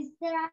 is there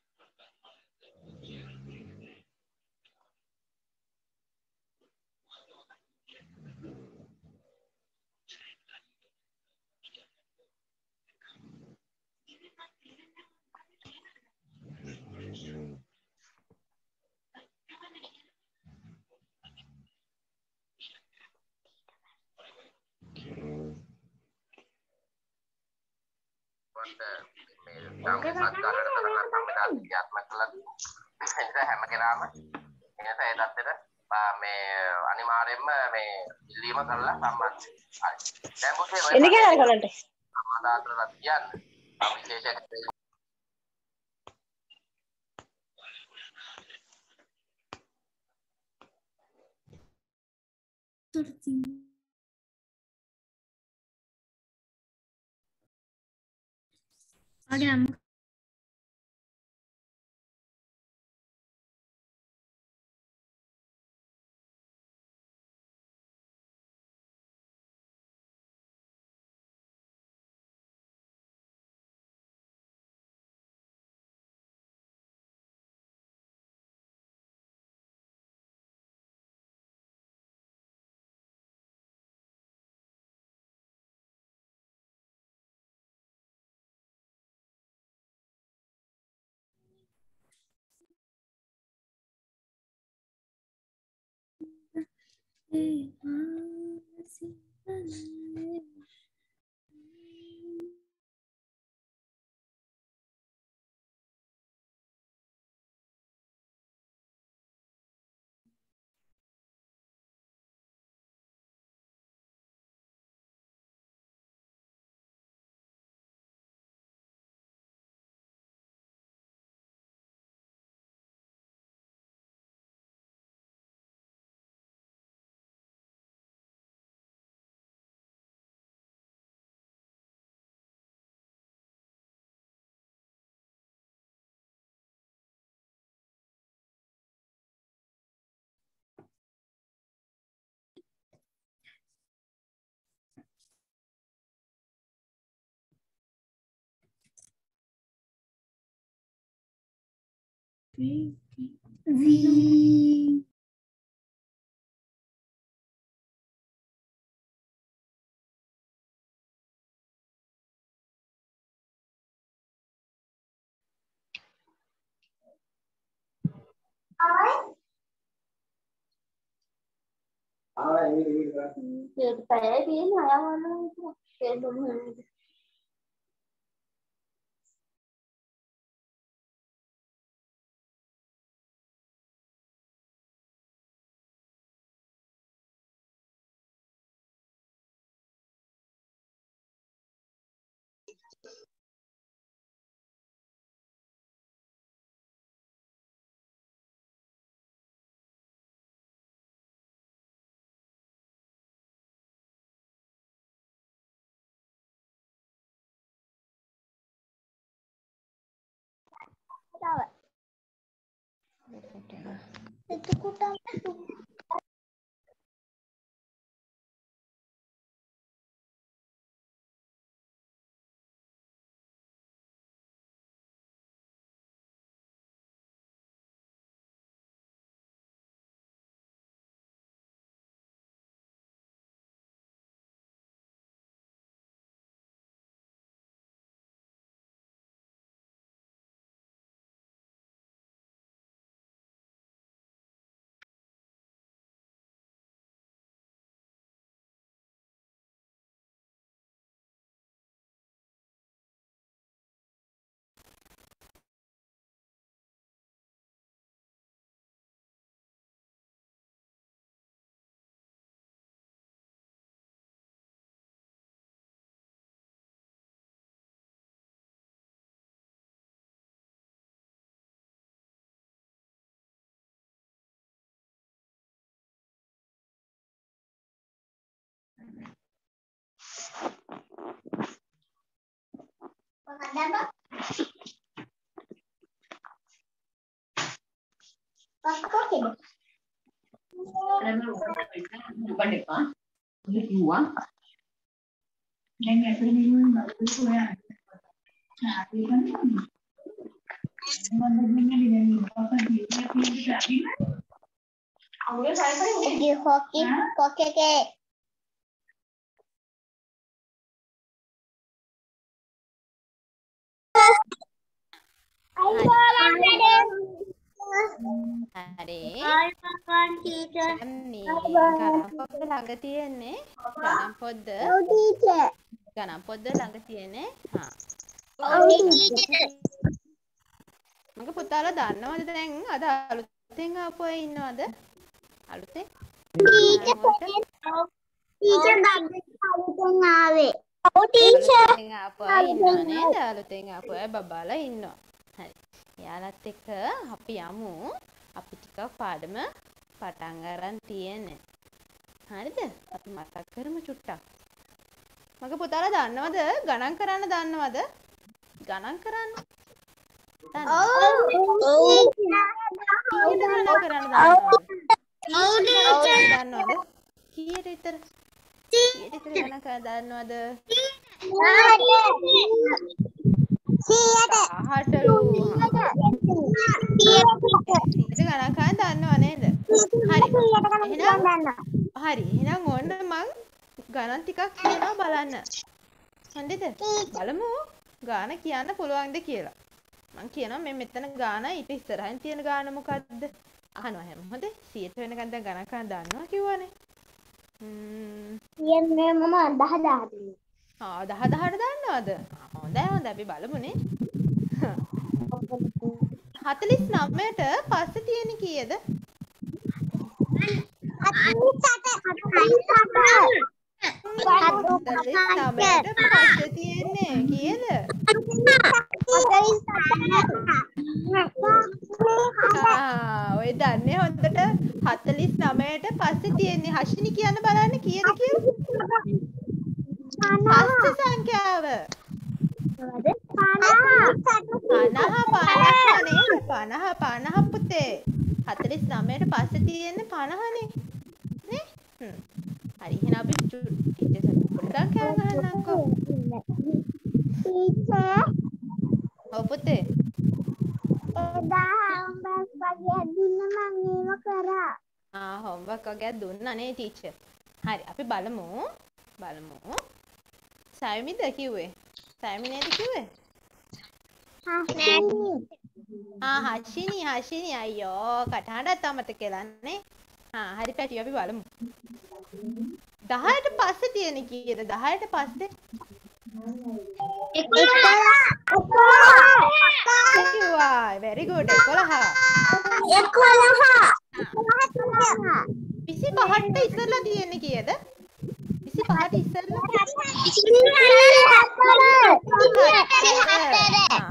ගන්නට තරම් සම්මතා ක්‍රියාත්මක කළා. එනිසා හැම කෙනාම එනිසා ඒ தත්තෙට මේ අනිවාර්යයෙන්ම මේ ඉල්ලීම කරලා සම්බන්ධ වෙන්න. හරි. දැන් පුතේ ඔය එන්න කියලා කරන්නට. සමාදාතරයක් කියන්න. තව විශේෂයක් වගේ Hey, I'm Vi. Ai. Ai. Eu pego, não, é ela não fez o mundo. कुटा Ada, Pak. Oke oke oke. හරි. ළඟ තියෙන්නේ. ගණන් teacher. ගණන් පොත්ද ළඟ තියෙන්නේ. මගේ පුතාලා දන්නවද දැන්? අද අලුතෙන් ආපු අය ඉන්නවද? අලුතෙන්? Teacher. Teacher bagus alutin awe. Oh teacher. අලුතෙන් ආපු අය ඉන්නවා නේද? අලුතෙන් ආපු අය බබාලා ඉන්නවා හරි එයාලත් එක්ක අපි යමු. අපි ටිකක් පාඩම පටන් අරන් තියෙන්නේ. හරිද? අපි මතක් කරමු චුට්ටක්. මගේ පුතාලා දන්නවද? ගණන් කරන්න දන්නවද? ගණන් කරන්න? දන්නවද? Oh. කීයට ගණන් කරන්න දන්නවද? Oh teacher. දන්නවද? කීයට විතර? කීයට විතර ගණන් කරන්න දන්නවද? Siapa? පහටලු කීයට ගණන් කරන්න දන්නව නේද හරි එහෙනම් ඔන්න මං ගණන් ටිකක් කියනවා බලන්න හරිද බලමු ගාන කියන්න පුළුවන්ද කියලා මං කියනවා මේ මෙතන ගාන ඊට ඉස්සරහින් තියෙන ගාන මොකද්ද අහනවා හැම හොඳේ 100ට වෙනකන් දැන් ගණන් කරන්න දන්නවා කිව්වනේ ම්ම් Yang memang dah dah. ආ දහ දහට දන්නවද ආ, හොඳයි හොඳයි අපි බලමුනේ 49ට පස්සේ තියෙන්නේ කීයද? Satu. 49ට පස්සේ තියෙන්නේ කීයද? ඔය දන්නේ හොඳට. 49ට පස්සේ තියෙන්නේ. හෂිනි කියන්න බලන්න කීයද කියලා. පස්ස සංඛ්‍යාව 50 50 නේද 50 50 පුතේ 49ට පස්සේ තියෙන්නේ 50නේ නේ හ්ම් හරි එහෙනම් අපි ටීචර් පොඩ්ඩක් කෑ ගහන්නම්කෝ ඔව් පුතේ වගේ දුන්න මං ඒව කරා. ආ හොම්වර්ක් වගේක් දුන්නා නේ ටීචර්. හරි අපි බලමු. බලමු. සයමිද කිව්වේ? සයමි නේද කිව්වේ? හෂිනි හෂිනි අයියෝ කටහඬත් අමතක කළා නේ. ආ හරි පැටි අපි බලමු. 10ට පස්සේ තියෙන කීයද? 10ට පස්සේ very good 11. 25ට ඉස්සෙල්ලා තියෙන්නේ කීයද? 25ට ඉස්සෙල්ලා ආ,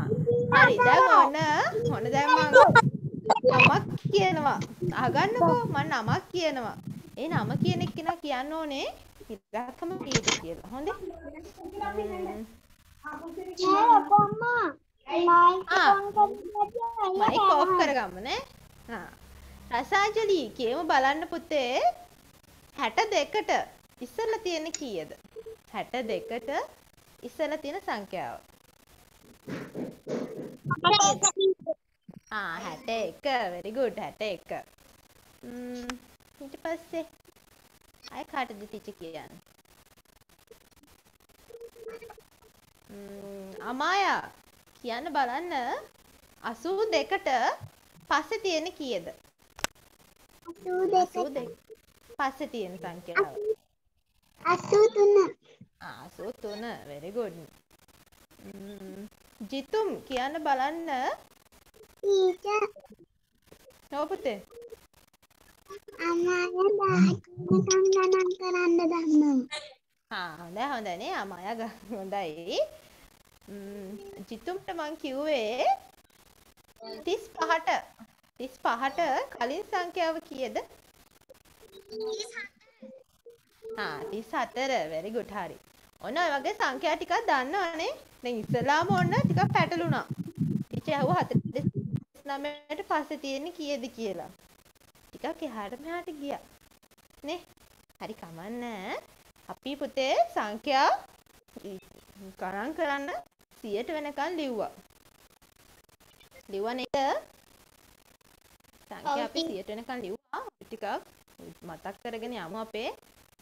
හරි දැන් ඔන්න ඔන්න දැන් මම නමක් කියනවා අහගන්නකෝ. මම නමක් කියනවා. ඒ නම කියන එක්කෙනා කියන්න ඕනේ ඉලක්කම කීයද කියලා හොඳේ ම්ම්, මයික් ඕෆ් කරගමු නේ හා රසාජලි කියමු බලන්න පුතේ 62ට ඉස්සෙල්ලා තියෙන කීයද? 62ට ඉස්සෙල්ලා තියෙන සංඛ්‍යාව. ආ 61 very good 61 ම්ම් ඊට පස්සේ අය කාටද ටීචර් කියන්නේ? ම්ම් අමායා කියන්න බලන්න. 82ට පස්සේ තියෙන කීයද? 82 පස්සේ තියෙන සංඛ්‍යාව ආ 83 very good. ම්ම්. ජිතුම් කියන්න බලන්න. ඔව් පුතේ ආ හොඳයි හොඳයි නේ අමායා ග- හොඳයි. ම්ම්. ජිතුම්ට මං කිව්වේ 35ට 35ට කලින් සංඛ්‍යාව කීයද ආ 34 very good. හරි. ඔන්න ඔය වගේ සංඛ්‍යා ටිකක් දන්නවනේ. දැන් ඉස්සලාම ඔන්න ටිකක් පැටලුණා. ටීචර් ඇහුවා 49ට පස්සේ තියෙන්නේ කීයද කියලා. ටිකක් එහාට මෙහාට ගියා. නේ? හරි කමන්න. අපි පුතේ සංඛ්‍යා ගණන් කරන්න 100ට වෙනකන් ලිව්වා. ලිව්වා නේද සංඛ්‍යා අපි 100ට වෙනකන් ලිව්වා. ටිකක් මතක් කරගෙන යමු අපේ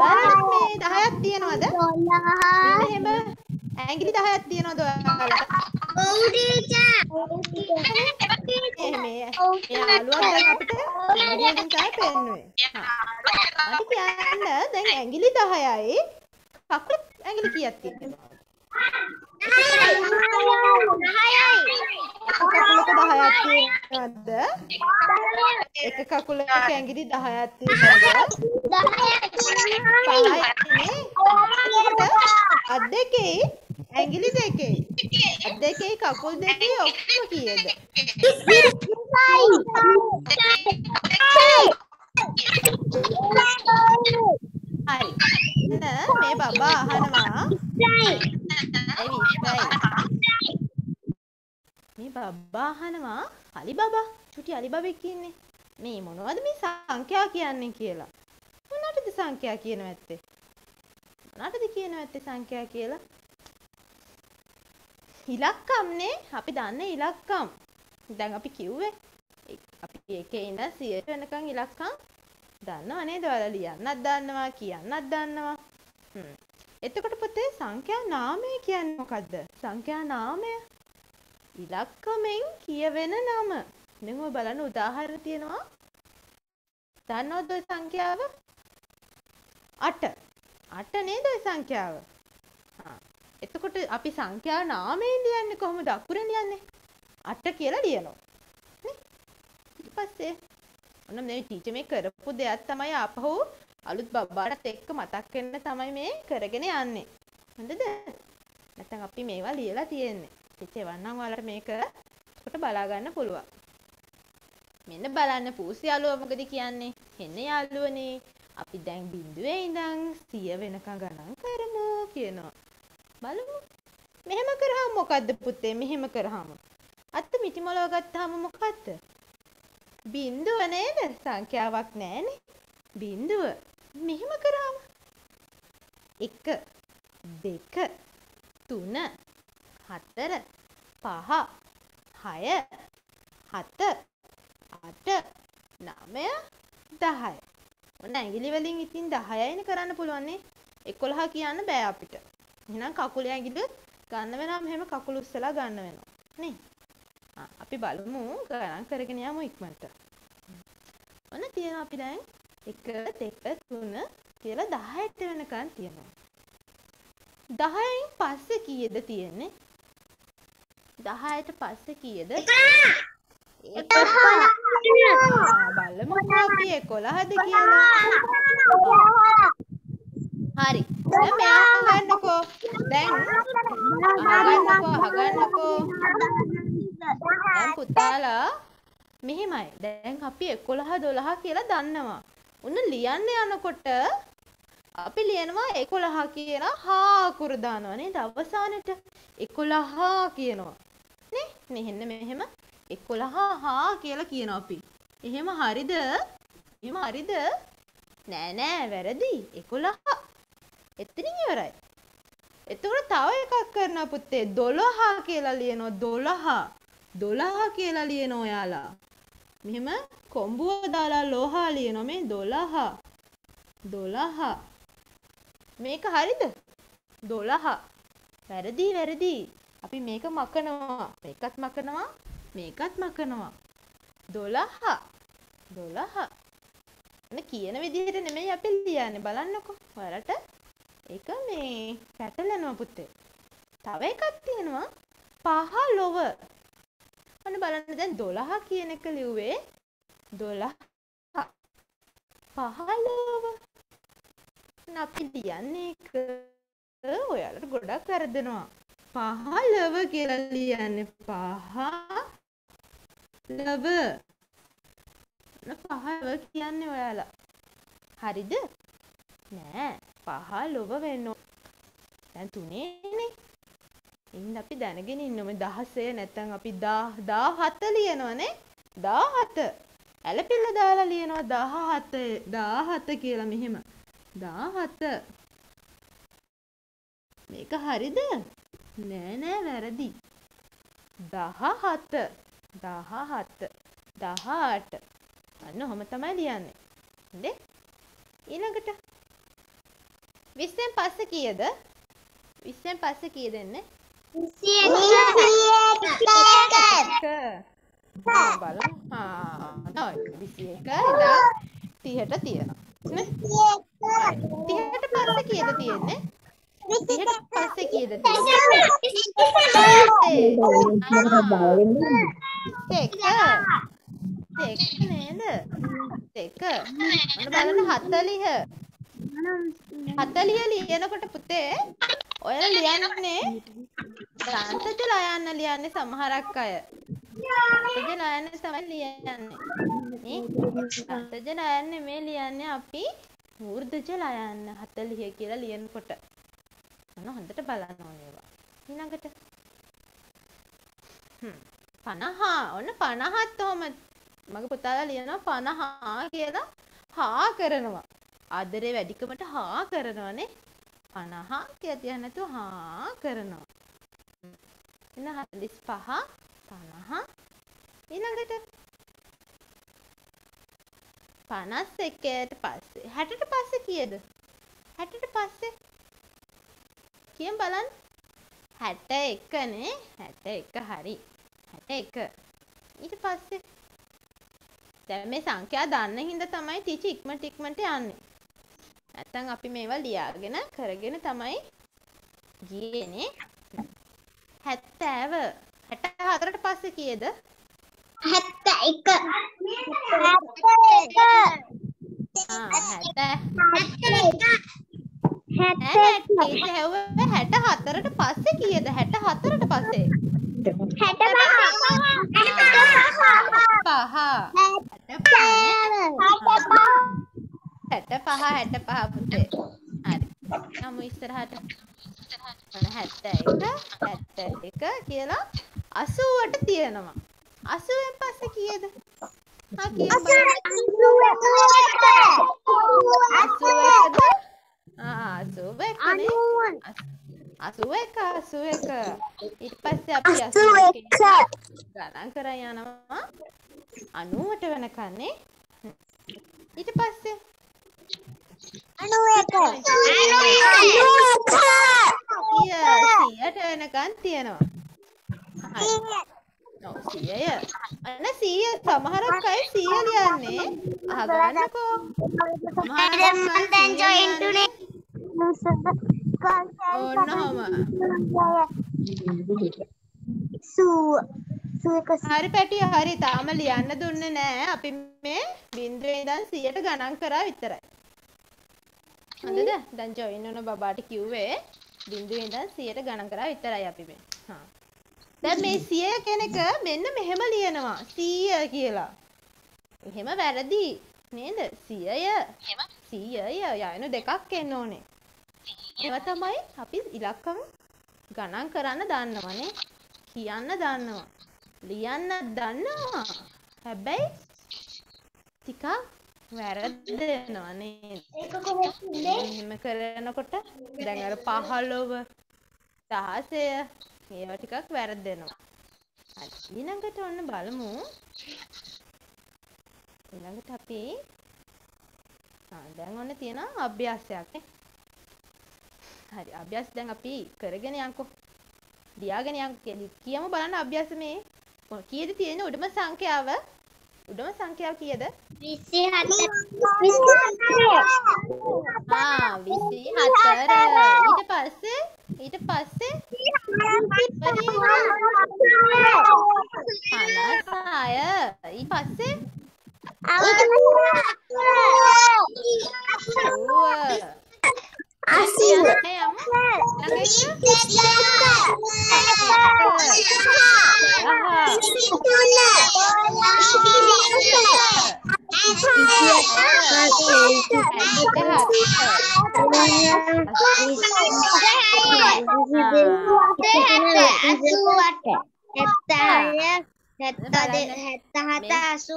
ඔයාලට මේ 10ක් තියනවද? මෙන්න එහෙම ඇඟිලි 10ක් තියනවද ඔයාලට? එහෙම මේ යාළුවා දැන් අපිට ඇඟිලි වලින් තමයි පෙන්නුවේ. හා. මට කියන්න දැන් ඇඟිලි 10යි කකුල ඇඟිලි කීයක් තියෙනවද? 10ක් තියෙනවද? එක කකුලක ඇඟිලි 10ක් තියෙනවද? පහයි නේ. එතකොට අත් දෙකේ ඇඟිලි දෙකේ අත් දෙකේ කකුල් දෙකේ ඔක්කොම කීයද? හරි. එතන මේ බබා අහනවා ඒ 20යි. මේ බබා අහනවා අලි බබා චුටි අලි බබෙක් ඉන්නේ. මේ මොනවද මේ සංඛ්‍යා කියන්නේ කියලා. මොනවටද සංඛ්‍යා කියනවා ඇත්තේ? මොනවටද කියනවා ඇත්තේ සංඛ්‍යා කියලා? ඉලක්කම්නේ අපි දන්නේ ඉලක්කම්. දැන් අපි කිව්වේ එක්- අපි එකේ ඉඳන් 100ට වෙනකන් ඉලක්කම් දන්නව නේද? ඔයාලා ලියන්නත් දන්නවා කියන්නත් දන්නවා. හ්ම්. එතකොට පුතේ සංඛ්‍යා නාමය කියන්නේ මොකද්ද? සංඛ්‍යා නාමය ඉලක්කමෙන් කියවෙන නම. දැන් ඔය බලන්න උදාහරණ තියෙනවා. දන්නවද ඔය සංඛ්‍යාව? 8. 8 නේද ඔය සංඛ්‍යාව? හා. එතකොට අපි සංඛ්‍යා නාමයෙන් ලියන්නේ කොහොමද? අකුරෙන් ලියන්නේ. 8 කියලා ලියනවා. නේ? ඊට පස්සේ ඔන්න මේ ටීචර් මේ කරපු දෙයක් තමයි ආපහු අලුත් බබාටත් එක්ක මතක් වෙන්න තමයි මේ කරගෙන යන්නේ. හොඳද? නැත්නම් අපි මේවා ලියලා තියෙන්නේ. ටීචර් වන්නම් ඔයාලට මේක කොට බලා ගන්න පුළුවන්. මෙන්න බලන්න පූසි යාළුවා මොකද කියන්නේ? එන්න යාළුවනේ. අපි දැන් බිඳුවේ ඉඳන් 100 වෙනකන් ගණන් කරමු කියනවා. බලමු. මෙහෙම කරාම මොකද්ද පුතේ? මෙහෙම කරාම. අත්ත මිටි මොලව ගත්තාම මොකද්ද? බිඳුව නේද? සංඛ්‍යාවක් නැහැනේ. බිඳුව. මෙහෙම කරාම. 1 2 3 4 5 6 7 8 9 10 ඔන්න ඇඟිලි වලින් ඉතින් 10යිනේ කරන්න පුළුවන් නේ. 11 කියන්න බෑ අපිට. එහෙනම් කකුලේ ඇඟිලි ගන්න වෙනවා මෙහෙම කකුල උස්සලා ගන්න වෙනවා. නේ? ආ, අපි බලමු ගණන් කරගෙන යමු ඉක්මනට. ඔන්න තියෙනවා අපි දැන් 1 2 3 කියලා 10ට වෙනකන් තියෙනවා. 10න් පස්සේ කීයද තියෙන්නේ? 10ට පස්සේ කීයද? බලමුකෝ අපි 11ද කියලා. හරි. මෙයා අහගන්නකෝ. දැන් අහගන්නකෝ අහගන්නකෝ. දැන් පුතාලා මෙහෙමයි. දැන් අපි 11 12 කියලා දන්නවා. උන්න ලියන්න යනකොට අපි ලියනවා 11 කියලා හා කුර දානවා නේද අවසානෙට 11 කියනවා. නේ? මෙහෙන්න මෙහෙම 11 හා කියලා කියනවා අපි. එහෙම හරිද? එහෙම හරිද? නෑ නෑ වැරදි. 11 එතනින් ඉවරයි. එතකොට තව එකක් කරනවා පුතේ. 12 කියලා ලියනවා. 12 12 කියලා ලියනවා ඔයාලා. මෙහෙම කොම්බුව දාලා ලෝහා ලියනවා මේ 12 12 මේක හරිද? 12 වැරදි වැරදි. අපි මේක මකනවා. මේකත් මකනවා මේකත් මකනවා. 12 12 එන කියන විදිහට නෙමෙයි අපි ලියන්නේ. බලන්නකෝ. ඔයාලට ඒක මේ පැටලෙනවා පුතේ. තව එකක් තියෙනවා. පහළොව අන්න බලන්න දැන් 12 කියන එක ලිව්වේ 12 පහළොව අන්න අපි ලියන්නේ එක ඔයාලට ගොඩක් වැරදෙනවා. පහළව කියලා ලියන්නේ පහළව අන්න පහළව කියන්නේ ඔයාලා. හරිද? නෑ. පහළොව වෙන්න ඕන. දැන් තුනේනේ ඉන්න අපි දැනගෙන ඉන්න මේ 16 නැත්නම් අපි 17 ලියනවනේ 17 ඇලපිල්ල දාලා ලියනවා 17 17 කියලා මෙහෙම. 17 මේක හරිද? නෑ නෑ වැරදි. 17 17 18 අන්න ඔහොම තමයි ලියන්නේ. හොඳේ? ඊළඟට 20න් පස්සේ කීයද? 20න් පස්සේ කීයද? එන්නේ එක බලමු. හා නෑ 21 ඉඳන් 30ට තියෙනවා. නේ? 30ට පස්සේ කීයද තියෙන්නේ? 30ට පස්සේ කීයද තියෙන්නේ දෙක නේද දෙක ඔන්න බලන්න 40 40 ලියනකොට පුතේ ඔයාලා ලියන්නේ දන්තජ ලයන්න ලියන්නේ සමහරක් අය දන්තජ ලයන්න තමයි ලියන්නේ නේ දන්තජ ලයන්නේ මේ ලියන්නේ අපි මූර්ධජ ලයන්න 40 කියලා ලියනකොට ඔන්න හොඳට බලන්න ඕනේ ඒවා. ඊළඟට? හ්ම්. 50 ඔන්න 50ත් ඔහම මගේ පුතාලා ලියනවා 50 කියලා හා කරනවා. ආදරේ වැඩිකමට හා කරනවානේ. 50 කියලා තියන්න නැතුව හා කරනවා. එන 45 50 ඊළඟට? 51ට පස්සේ. 60ට පස්සේ කීයද? 60ට පස්සේ කියන් බලන්න. 61 නේ 61 හරි. 61 ඊට පස්සේ දැන් මේ සංඛ්‍යා දන්න හින්දා තමයි ටීචර් ඉක්මනට ඉක්මනට යන්නේ. නැත්තම් අපි මේවා ලියාගෙන කරගෙන තමයි ගියේනේ. 70 64ට පස්සේ කීයද? 71 ආ 70 ටීචර් හැව්වේ 64ට පස්සේ කීයද? 64ට පස්සේ? හැට පහ හැට පහ පුතේ. හරි. යමු ඉස්සරහට. හැත්ත එක හැත්ත එක කියලා අසූවට තියෙනවා. අසුවෙන් පස්සේ කීයද. අසූවකද අසූව අසූව එක අසූව එක ඊට පස්සේ අපි එක ගණන් කරන් යනවා. අනූවට වෙනකන්නේ ඊට පස්සේ සිය සියයට වෙනකන් තියෙනවා. සියය. අන්න සිය සමහරක් අය සිය ලියන්නේ අහගන්නකෝ. සමහරක් අය සිය ලියන්නේ ඔන්න ඔහම හරි පැටිය හරි. තාම ලියන්න දුන්නේ නෑ. අපි මේ බින්දුවේ ඉඳන් 100ට ගණන් කරා විතරයි. හොඳද? දැන් ජොයින් වෙන බබාට කිව්වේ බින්දුවේ ඉඳන් 100ට ගණන් කරා විතරයි අපි මේ. දැන් මේ 100 කෙනෙක් මෙන්න මෙහෙම ලියනවා. 100 කියලා. එහෙම වැරදි නේද? 100ය 100ය යයිනු දෙකක් එන්න ඕනේ ඒවා තමයි අපි ඉලක්කම ගණන් කරන්න දන්නවනේ. කියන්න දන්නවා. ලියන්න දන්නවා. හැබැයි ටිකක් වැරදෙනවා නේද? එහෙම කරනකොට දැන් අර 15 16 ඒවා ටිකක් වැරදෙනවා. හරි. ඊළඟට ඔන්න බලමු. ඊළඟට අපි ආ දැන් ඔන්න තියෙන අභ්‍යාසයක් නේ හරි. අභ්‍යාස දැන් අපි කරගෙන යන්කෝ. ලියාගෙන යන් කියමු බලන්න අභ්‍යාස මේ කීයද තියෙන්නේ? උඩම සංඛ්‍යාව. උඩම සංඛ්‍යාව කීයද? ආ 24 ඊට පස්සේ? ඊට පස්සේ? 56 ඊට පස්සේ ඔව් යන්නේ යමු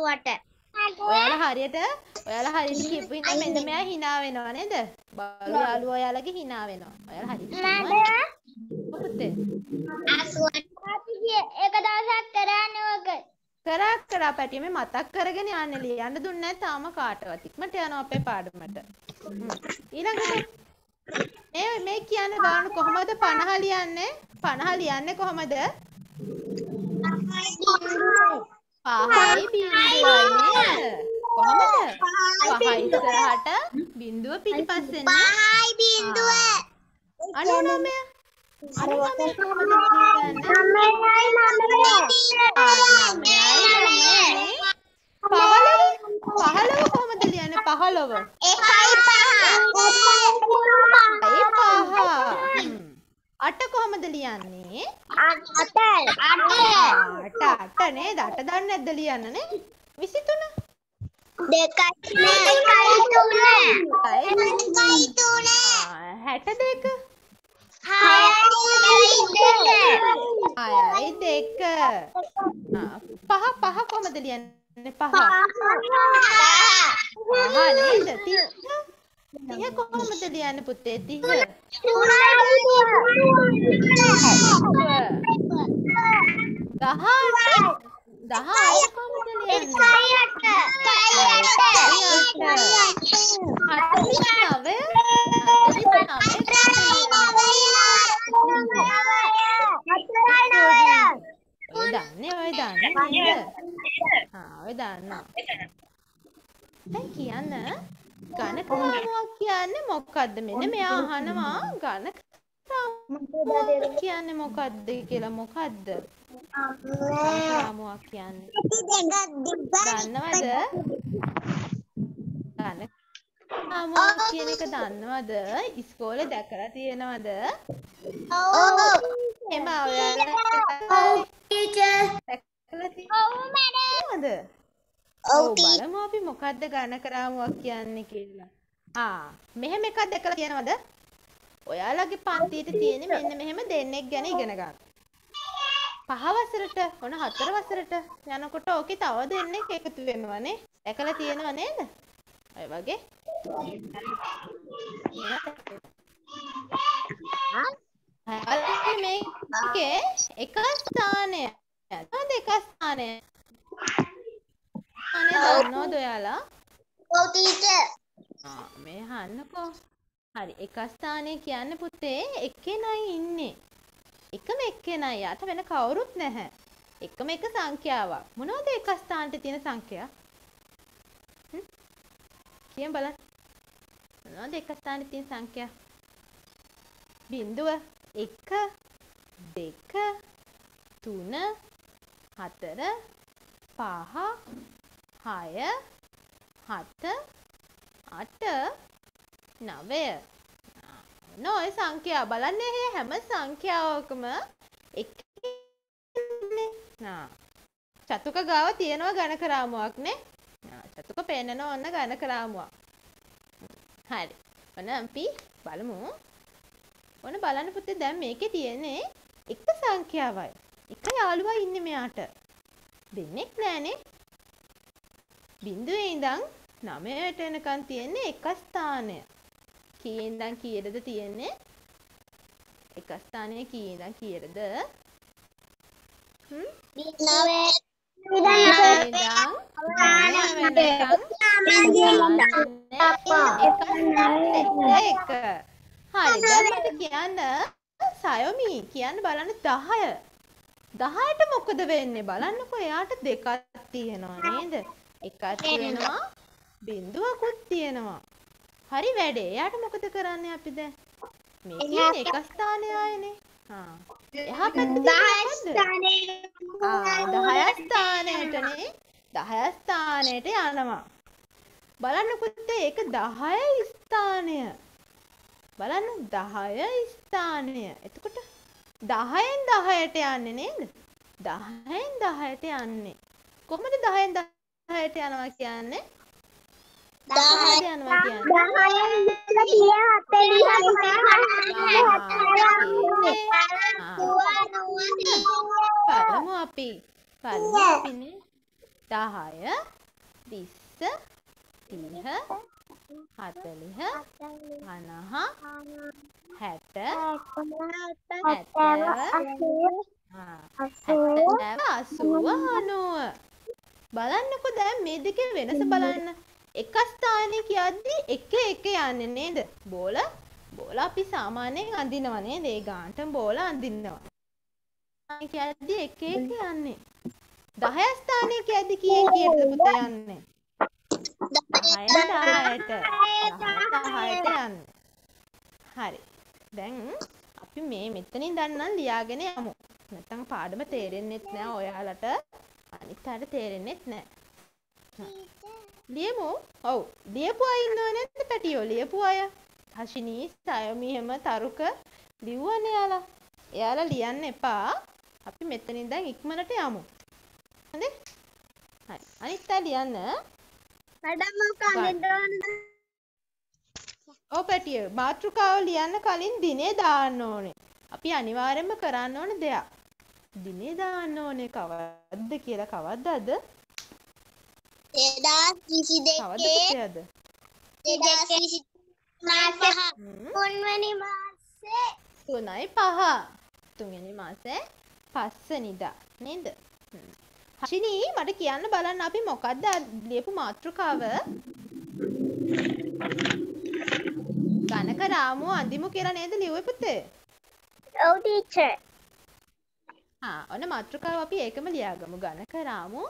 ළඟට ඔයාලා හරියට ඔයාලා හරියට කියපු හින්දා මෙන්න මෙයා hina වෙනවා නේද? බලු යාළුවෝ ඔයාලගේ hina වෙනවා. ඔයාලා හරියට. පුතේ. කරා කරා පැටිය මේ මතක් කරගෙන යන්න ලියන්න දුන්නේ නැහැ තාම කාටවත්. ඉක්මනට යනවා අපේ පාඩමට. ඊළඟට මේ මේ කියන්නේ බලන්න කොහොමද 50 ලියන්නේ? 50 ලියන්නේ කොහොමද? පහයි බිංදුවයි නේද? කොහොමද? පහයි ඉස්සරහට බිංදුව පිටිපස්සෙන්නේ. අනුනමය. අනුනමය කොහොමද ලියන්නේ? නමයයි නමයයි. පහළව පහළව කොහොමද ලියන්නේ? පහළව. ඒ පහ. හ්ම්. අට කොහොමද ලියන්නේ? අට අට නේද? අට දන්නේ නැද්ද ලියන්න නේ? 23. ආ, 62. හයයි දෙක. පහ පහ කොහොමද ලියන්නේ? පහ. පහ නේද? 30. 30 කොහොමද ලියන්නේ පුතේ? 30. දහඅට දහඅට කොහොමද ලියන්නේ? ඔය දන්නේ ඔය දන්නේ නේද? ආ ඔය දන්නවා. දැන් කියන්න ඝනක රාමුවක් කියන්නේ මොකද්ද? මෙන්න මෙයා අහනවා ඝනක රාමුවක් කියන්නේ මොකද්ද කියලා මොකද්ද? රාමුවක් කියන්නේ දන්නවද? ඝනක රාමුවක් කියන එක දන්නවද? ඉස්කෝලේ දැකලා තියෙනවද? එම ඔයාලා ඔව් ටීචර් දැකලා තියෙනවද? ඔව් බලමු අපි මොකද්ද ඝන කරාමුවක් කියන්නේ කියලා. ආ මෙහෙම එකක් දැකලා තියෙනවද? ඔයාලගේ පන්තියට තියෙන මෙන්න මෙහෙම දෙන්නෙක් ගැන ඉගෙන ගන්න. පහ වසරට ඔන්න හතර වසරට යනකොට ඕකේ තව දෙන්නෙක් එකතු වෙනවනේ. දැකලා තියෙනව නේද? ඔය වගේ. හරි මේකේ එක ස්ථානය. තවද එක ස්ථානය. අනේ දන්නවද ඔයාලා? ඔව් ටීචර් ආ මේ අහන්නකෝ. හරි එක ස්ථානය කියන්න පුතේ එක්කෙනයි ඉන්නේ. එකම එක්කෙනයි යට වෙන කවුරුත් නැහැ. එකම එක සංඛ්‍යාවක්. මොනවද එක ස්ථානට තියෙන සංඛ්‍යා? හ්ම්? කියන්න බලන්න. මොනවද එක ස්ථානට තියෙන සංඛ්‍යා? බිංදුව 1 2 3 4 5 6 7 අට නවය. නොයි සංඛ්‍යා බලන්න එහෙ හැම සංඛ්‍යාවකම එකනේ නා. චතුක ගාව තියෙනවා ඝන කරාමුවක් නේ. චතුක පෙන්නන ඔන්න ඝන කරාමුවක්. හරි. ඔන්න අපි බලමු. ඔන්න බලන්න පුතේ දැන් මේකේ තියෙන්නේ එක සංඛ්‍යාවයි. එක යාළුවා ඉන්නේ මෙයාට. දෙන්නෙක් නෑනේ. බිංදුවේ ඉඳන් නමයට එනකන් තියෙන්නේ එක ස්ථානය. කී ඉඳන් කීයටද තියෙන්නේ? එක ස්ථානයේ කී ඉඳන් කීයටද? හ්ම්? නවේ නවය ඉඳන් නවය වෙනකන් එක. හරි දැන් මට කියන්න සයොමි කියන්න බලන්න 10. 10ට මොකද වෙන්නේ බලන්නකෝ එයාට දෙකක් තියෙනවා නේද? එකක් තියෙනවා බිඳුවකුත් තියෙනවා. හරි වැඩේ. එයාට මොකද කරන්නේ අපි දැන්? මේ කියන්නේ එක ස්ථානය ආයනේ. හා. එහා පැත්තේ තියෙන්නේ මොකද්ද? ආ 10 ස්ථානයටනේ 10 ස්ථානයට යනවා. බලන්නකොත් ඒක 10 ස්ථානය. බලන්න 10 ස්ථානය. එතකොට 10න් 10ට යන්නේ නේද? 10න් 10ට යන්නේ. කොහොමද 10න් 10ට යනවා කියන්නේ? 10ට යනවා කියන්නේ. බලමු අපි. බලමු අපිනේ 10 20 30 40 50 බලන්නකො දැන් මේ දෙකේ වෙනස බලන්න. එක ස්ථානයේ කියද්දි එක එක යන්නේ නේද? බෝල බෝල අපි සාමාන්‍යයෙන් අඳිනවා නේද? ඒ ගානට බෝල අඳිනවා. කියද්දි එක එක යන්නේ. 10 ස්ථානයේ කියද්දි කීයෙන් කීයටද පුතේ යන්නේ? 10ට 10ට. 10ට යන්නේ. හරි. දැන් අපි මේ මෙතනින් දන්නම් ලියාගෙන යමු. නැත්තම් පාඩම තේරෙන්නෙත් නෑ ඔයාලට. අනිත් අයට තේරෙන්නෙත් නෑ. ලියමු. ඔව්. ලියපු අය ඉන්නව නේද පැටියෝ? ලියපු අය. හෂිනී, සයමි හැම තරුක ලිව්වනේ යාලා. එයාලා ලියන්න එපා. අපි මෙතනින් දැන් ඉක්මනට යමු. හොඳේ? හරි. අනිත් අය ලියන්න. ඔව් පැටියෝ මාතෘකාව ලියන්න කලින් දිනේ දාන්න ඕනේ. අපි අනිවාර්යයෙන්ම කරන්න ඕන දෙයක්. දිනේ දාන්න ඕනේ කවද්ද කියලා කවද්ද අද? එදා කිසි කවද්ද දෙකේ පුතේද? එදා කිසි මාස හ්ම්. තුන්වැනි මාසේ තුනයි පහ. තුන්වෙනි මාසේ පස්වෙනිදා නේද? හ්ම්. හෂිනී මට කියන්න බලන්න අපි මොකද්ද අද ලියපු මාතෘකාව? ගණක රාමුව අඳිමු කියලා නේද ලිව්වේ පුතේ? ඔව් ටීචර් ඔන්න මාතෘකාව අපි ඒකම ලියාගමු. ගණක රාමුව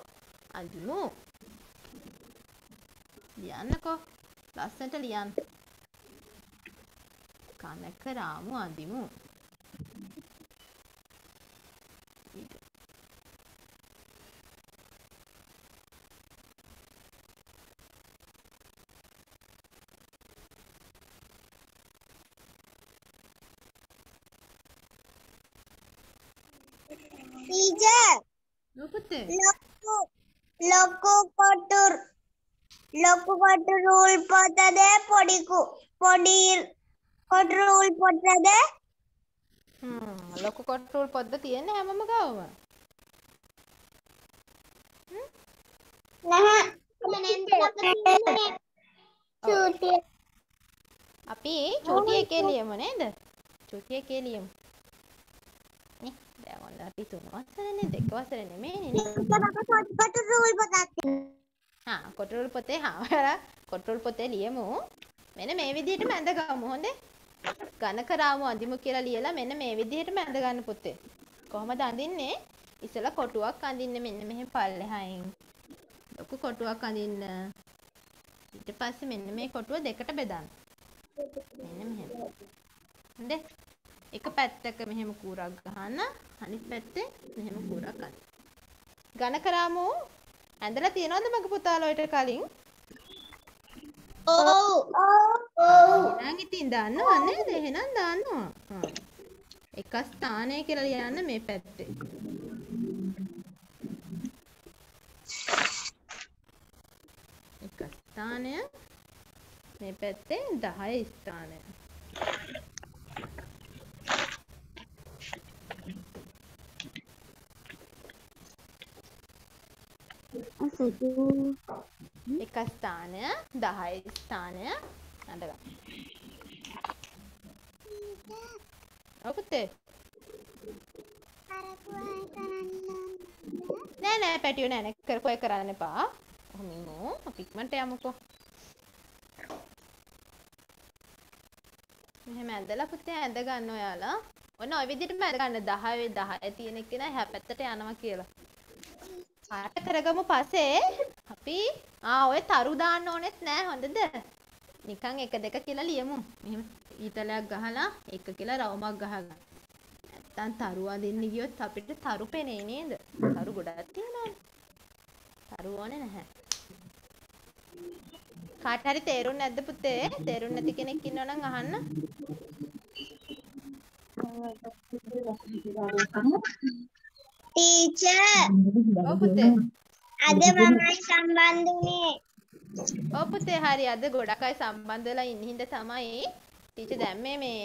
අඳිමු. ලියන්නකෝ. ලස්සනට ලියන්න. ගණක රාමුව අඳිමු. ටීචර් ඔව් පුතේ. ලොකු ලොකු කොටු ලොකු කොටු රූල් පොතද පොඩි පොඩි කොටු රූල් පොතද ලොකු කොට්ටුල් පොද්ද තියෙන්නේ හැමම ගාවම. නැහැ අපි චූටි එකේ ලියමු නේද? චූටි එකේ ලියමු. නේ දැන් ඔන්න අපි තුන වසරනේ දෙක වසර නෙමෙයිනේ නේ. කොටු රූල් පොතක් හා කොටරුල් පොතේ හා ඔයාලා කොටරුල් පොතේ ලියමු. මෙන්න මේ විදිහටම ඇඳ ගමු හොඳේ. ඝනකරාමු අඳිමු කියලා ලියලා මෙන්න මේ විදිහටම ඇඳ ගන්න පුතේ. කොහමද අඳින්නේ? ඉස්සලා කොටුවක් අඳින්න මෙන්න මෙහෙම පල්ලෙහායින්. ලොකු කොටුවක් අඳින්න. ඊට පස්සේ මෙන්න මේ කොටුව දෙකට බෙදන්න. මෙන්න මෙහෙම. හොඳේ. එක පැත්තක මෙහෙම කූරක් ගහන්න අනිත් පැත්තේ මෙහෙම කූරක් ගන්න. ඝනකරාමු ඇඳලා තියනවද මගේ පුතාලා ඔයිට කලින්? ඔව් ඔව් එහෙනම් ඉතින් දන්නවා නේද? එහෙනම් දන්නවා. හා. එක ස්ථානය කියලා ලියන්න මේ පැත්තේ. එක ස්ථානය මේ පැත්තේ 10 ස්ථානය. එක ස්ථානය 10 ස්ථානය අඳගන්න. ඔව් පුතේ. නෑ නෑ පැටියෝ නෑ නෑ කර කොය කරන්න එපා. ඔහොම ඉමු. අපි ඉක්මනට යමුකෝ. මෙහෙම ඇඳලා පුතේ ඇඳ ගන්න ඔයාලා. ඔන්න ওই විදිහටම ඇඳ ගන්න 10 10 තියෙන එක නෑ එහා පැත්තට යනවා කියලා. පාට කරගමු පස්සේ අපි ආ ඔය තරු දාන්න ඕනෙත් නෑ හොඳද? නිකන් එක දෙක කියලා ලියමු. මෙහෙම ඊතලයක් ගහලා එක කියලා රවුමක් ගහගන්න. නැත්තම් තරු අදින්න ගියොත් අපිට තරු පෙනේ නේද? තරු ගොඩක් තියෙනවානේ. තරු ඕනේ නැහැ. කාට හරි තේරුන්නේ නැද්ද පුතේ? තේරුන්නේ නැති කෙනෙක් ඉන්නවා නම් අහන්න. ටීචර් ඔව් පුතේ. අද මමයි සම්බන්ධ වුණේ ඔව් පුතේ හරි අද ගොඩක් අය සම්බන්ධ වෙලා ඉන්න හින්දා තමයි ටීචර් දැම්මේ මේ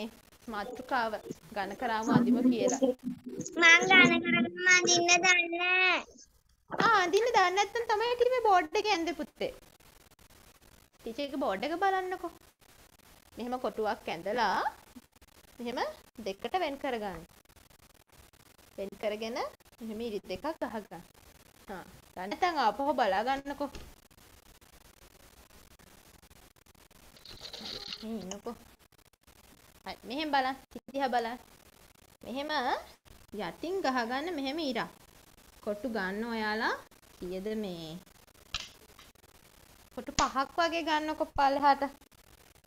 මාතෘකාව ඝනකරාම අඳිම කියලා. මං ගාන කරන්න අඳින්න දන්නේ ආ අඳින්න දන්නේ නැත්නම් තමයි කිව්වේ බෝඩ් එකේ ඇඳේ පුතේ. ටීචර් එක බෝඩ් එක බලන්නකෝ. මෙහෙම කොටුවක් ඇඳලා මෙහෙම දෙකට වෙන් කරගන්න. වෙන් කරගෙන මෙහෙම ඉරිත් දෙකක් ගහගන්න. හා. නැත්නම් ආපහු බලා ගන්නකෝ. මේ ඉන්නකෝ. හරි මෙහෙම බලන්න. දිහා බලන්න. මෙහෙම යටින් ගහගන්න මෙහෙම ඉරක්. කොටු ගන්න ඔයාලා කීයද මේ කොටු පහක් වගේ ගන්නකො පල්ලෙහාට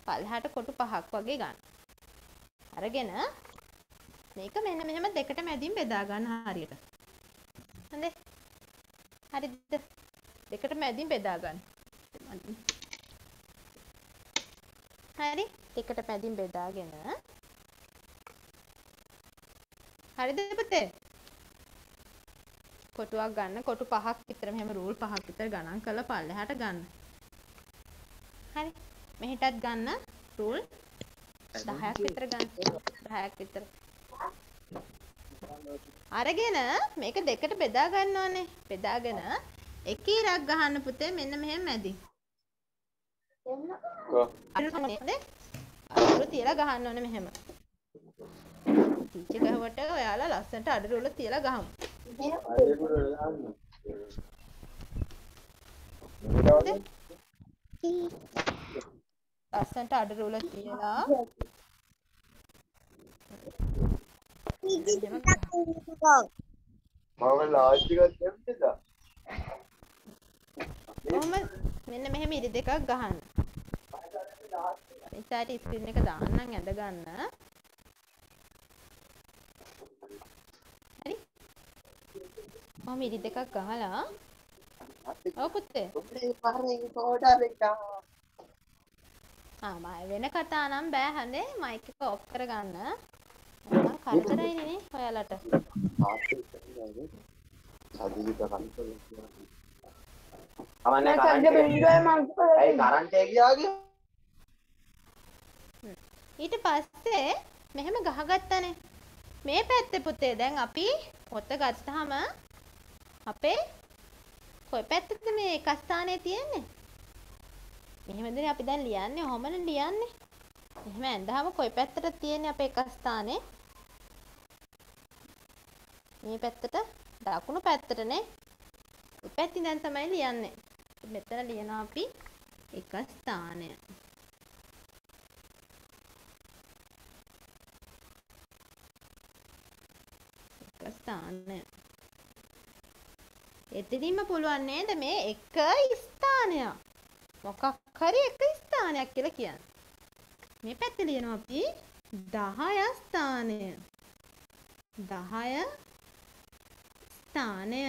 පල්ලෙහාට කොටු පහක් වගේ ගන්න අරගෙන මේක මෙන්න මෙහෙම දෙකට මැදින් බෙදා ගන්න හරියට හොඳේ හරිද? දෙකට මැදින් බෙදා ගන්න. හරි. දෙකට මැදින් බෙදාගෙන. හරිද පුතේ? කොටුවක් ගන්න. කොටු පහක් විතර මෙහෙම රූල් පහක් විතර ගණන් කරලා පල්ලෙහාට ගන්න. හරි. මෙහෙටත් ගන්න. රූල්. 10ක් විතර ගන්න. 10ක් විතර. අරගෙන මේක දෙකට බෙදා ගන්න ඕනේ. බෙදාගෙන එක ඉරක් ගහන්න පුතේ මෙන්න මෙහෙම මැදින්. අරනේ අඩුරු තියලා ගහන්න ඕනේ මෙහෙම. ටීචර් ගහුවට ඔයාලා ලස්සනට අඩුරු තියලා ගහමු. ලස්සනට අඩරුල තියලා මම ලාස්ටිකත් දෙන්නද? කොහොම මෙන්න මෙහෙම ඉරි දෙකක් ගහන්න. ඉස්සරහට ස්ක්‍රීන් එක දාන්නම් ඇඳ ගන්න. හරි. කොහොම ඉරි දෙකක් ගහලා ඔව් පුතේ. උඹේ පාරේ පොඩා වෙක්ටා. ආ මම වෙන කතා නම් බෑ හනේ මයික් එක ඔෆ් කරගන්න. කරදරයිනේ නේ ඔයාලට. කමන්නේ සද්ද බින්දුවේ මං ඇයි කරන්ට් එක ගියාගේ ඊට පස්සේ මෙහෙම ගහගත්තනේ. මේ පැත්තේ පුතේ දැන් අපි පොත ගත්තාම අපේ කොයි පැත්තද මේ එක ස්ථානයේ තියෙන්නේ? මෙහෙමදනේ අපි දැන් ලියන්නේ. ඔහොමනේ ලියන්නේ. එහෙම ඇඳහම කොයි පැත්තට තියෙන්නේ අපේ එක ස්ථානේ? මේ පැත්තට දකුණු පැත්තටනේ. ඔය පැත්තෙන් දැන් තමයි ලියන්නේ. මෙතන ලියනවා අපි එක ස්ථානය. එක ස්ථානය. එතනින්ම පුළුවන් නේද මේ එක ස්ථානයක්. මොකක් හරි එක ස්ථානයක් කියලා කියන්න. මේ පැත්තේ ලියනවා අපි 10 ස්ථානය. 10 ස්ථානය.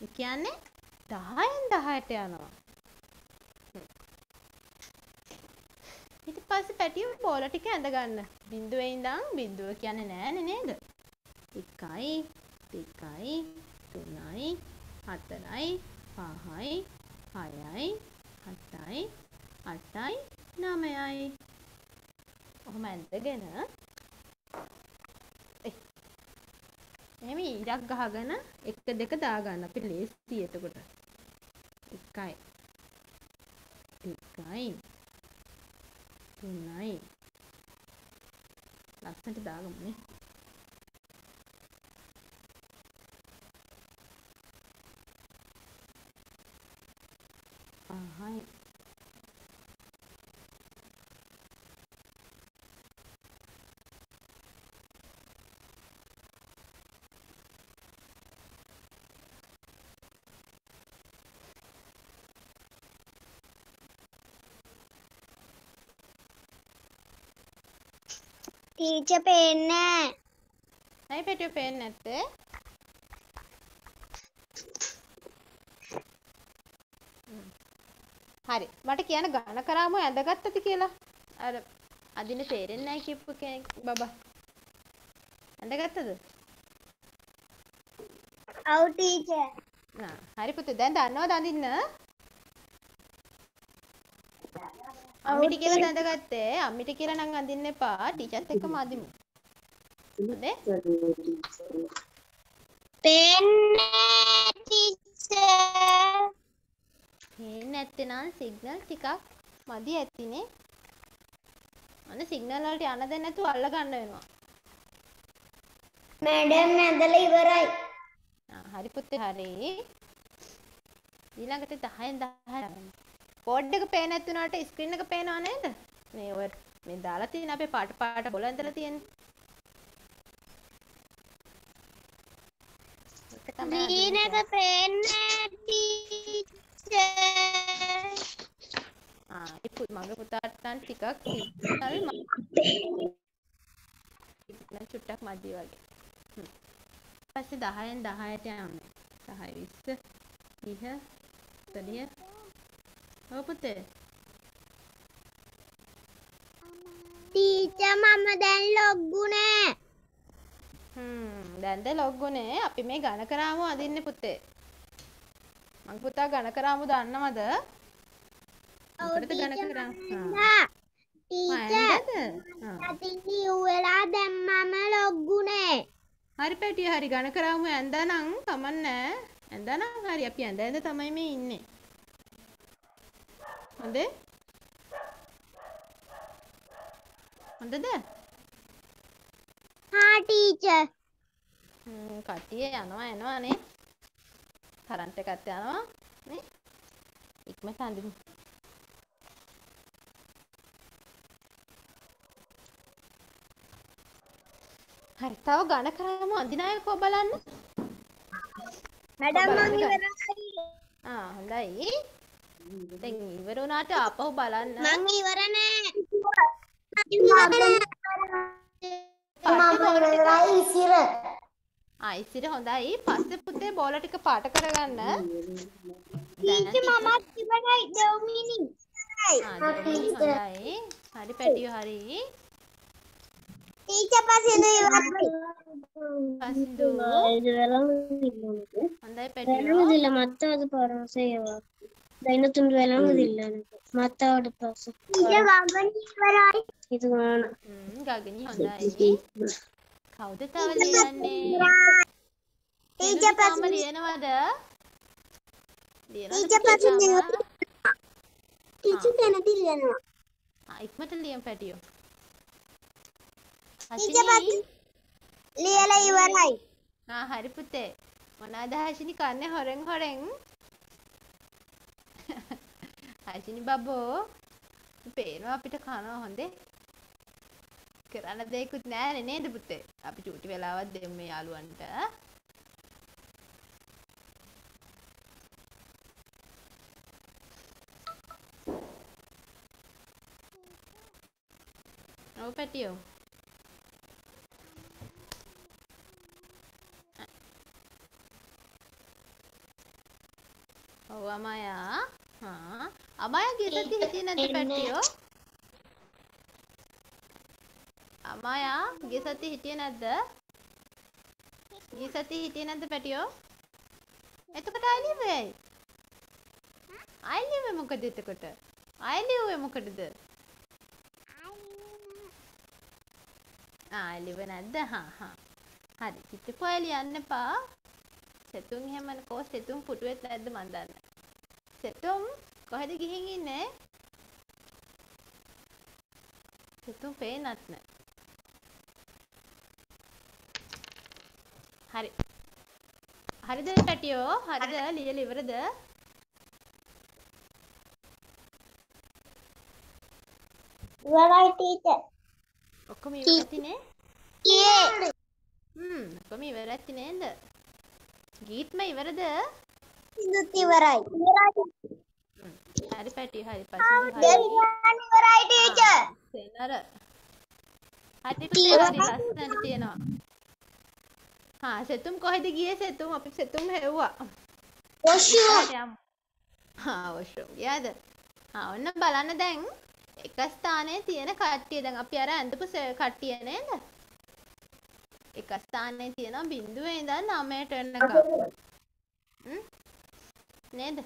ඒ කියන්නේ 10න් 10ට යනවා. ඊට පස්සේ පැටිය බෝල ටික ඇඳ ගන්න. බිඳුවේ ඉඳන් බිඳුව කියන්නේ නෑනේ නේද? 1යි 2යි 3යි 4යි 5යි 6යි 7යි 8යි 9යි. ඔහොම ඇඳගෙන එහෙම ඉරක් ගහගෙන එක දෙක දාගන්න අපි ලේසි එතකොට. එකයි. දෙකයි. තුනයි. ලස්සනට දාගමුනේ. පහයි. ටීචර් පේන්නේ ඇයි පැටියෝ පේන්නේ නැත්තේ? හ්ම්. හරි. මට කියන්න ඝන කරාම ඇඳගත්තද කියලා. අර අදින තේරෙන්නේ නැහැ කියපු කෙනෙක් බබා. ඇඳගත්තද? ඔව් ටීචර් හරි පුතේ දැන් දන්නවද අඳින්න? අම්මිට කියලා දැඳගත්තේ අම්මිට කියලා නම් අඳින්න එපා ටීචර්ත් එක්කම අදිමු. හොඳේ? පේන්නේ ටීචර් පේන්නේ නැත්තේ සිග්නල් ටිකක් මදි ඇතිනේ. අනේ සිග්නල් වලට යන්න දෙන්නේ නැතුව අල්ල ගන්න වෙනවා. මැඩම් ඇඳලා ඉවරයි හරි පුතේ හරි. ඊළඟට 10න් 10 කෝඩ් එක පේන්නේ නැතුණාට ස්ක්‍රීන් එක පේනව නේද? මේ ඔය මේ දාලා තියෙන අපේ පාට පාට බොල ඇඳලා තියෙන්නේ. අඳින්න එක පේන්නේ ආ ඉපු මගේ පුතාට නම් ටිකක් සිග්නල් සිග්නල් චුට්ටක් මදි වගේ. හ්ම්. ඊපස්සේ 10න් 10ට යන්නේ. 10 20 30 40 ඔව් පුතේ. ටීචර් මම දැන් ලොග්ගුනේ හ්ම් දැන්ද ලොග්ගුනේ අපි මේ ඝන කරාමු අදින්නේ පුතේ. මං පුතා ඝන කරාමු දන්නවද? ඔව් මොකටද ඝන කරාමු? ටීචර්. අතින් කිව්වලා දැන් මම ලොග්ගුනේ හරි පැටිය හරි ඝන කරාමු ඇඳනනම් කමන්නේ. ඇඳනනම් හරි අපි ඇඳ ඇඳ තමයි මේ ඉන්නේ. හොඳේ? හොඳද? හා ටීචර් හ්ම් කට්ටිය යනවා එනවා නේ. කරන්ට් එකත් යනවා නේ. ඉක්මනට අඳිමු. හරි තව ඝන කරාමු අඳින අය කෝ බලන්න. මැඩම් මං බලන්න. ඉවරයි ආ හොඳයි. ඉවරුණාට අපහු බලන්න. මං ඉවර නෑ ඉසිර අයිසිර හොඳයි. පස්සේ පුතේ බෝල ටික පාට කරගන්න. මමත් ඉවරයි දවමිනි. හොඳයි. හරි පැටියෝ හරි. ටීචර් පස්සේ ඉවරයි? හොඳයි පැටියෝ. දිල මත්තවද පරෝසේ යවා ದೈನ ತುಂಡು ಬೆಳಗುದಿಲ್ಲ ನನಗೆ ಮತ್ತೆ ಅವಳು ಪಾಸ ටීචර් ගගනි ඉවරයි. ಇದು ಮಾಡ හ්ම් ගගනී හොඳයි. කවුද තව ලියන්නේ? ටීචර් තාම පසින්දු ලියනවද? ලියනවද ටීචර් පුතේ පසින්දු තාම? ටීචර් කැනති ලියනවා. ආ ඉක්මනට ලියන් පැටියෝ. ටීචර් හෂිනි පසින්දු ලියලා ඉවරයි. ආ හරි පුතේ. මොනවද හෂිනි කන්නේ හොරෙන් හොරෙන්? හෂිනි බබෝ පේනවා අපිට කනවා හොඳේ. කරන්න දෙයක්වත් නැහැ නේද පුතේ? අපි චූටි වෙලාවක් දෙමු මේ යාළුවන්ට. ඔව් පැටියෝ. ඔව් අමායා. හා අමායා ගිය සති හිටියේ නැද්ද පැටියෝ? අමායා ගිය සති හිටියේ නැද්ද? ගිය සති හිටියේ නැද්ද පැටියෝ? එතකොට ආයිලිවේ. ආයිලිවේ මොකද එතකොට? ආයිලිවේ මොකටද? ආයිලිවේ නැද්ද? හා හා. හරි. චිත්‍රපය ලියන්න එපා. සෙතුන් එහෙම කෝ සෙතුන් පුටුවෙත් නැද්ද මන් දන්නේ. සෙතුම් කොහෙද ගිහින් ඉන්නේ? සෙතුම් පේන්නත් නැහැ. හරි. හරිද පැටියෝ? හරිද? ලියලා ඉවරද? ඉවරයි ටීචර්. ඔක්කොම ඉවරතිනේ? ඊයේ හ්ම් ඔක්කොම ඉවරති නේද? ගීත්ම ඉවරද? ඉවරයි. ඉවරයි. හරි පැටියෝ හරි පස්සේ හරි. දෙවියන් ඉවරයි ටීචර්. සෙනර. හරි පුතේ හරි ලස්සනට තියෙනවා. හා සෙතුම් කොහෙද ගියේ සෙතුම් අපි සෙතුම් හෙව්වා. ඔෂු. හා වොෂෝ ගියාද? හා ඔන්න බලන්න දැන් එක ස්ථානයේ තියෙන කට්ටිය දැන් අපි අර ඇඳපු කට්ටිය නේද? එක ස්ථානයේ තියෙනවා බිඳුවේ ඉඳන් 9ට එන්නකම්. හ්ම්? නේද?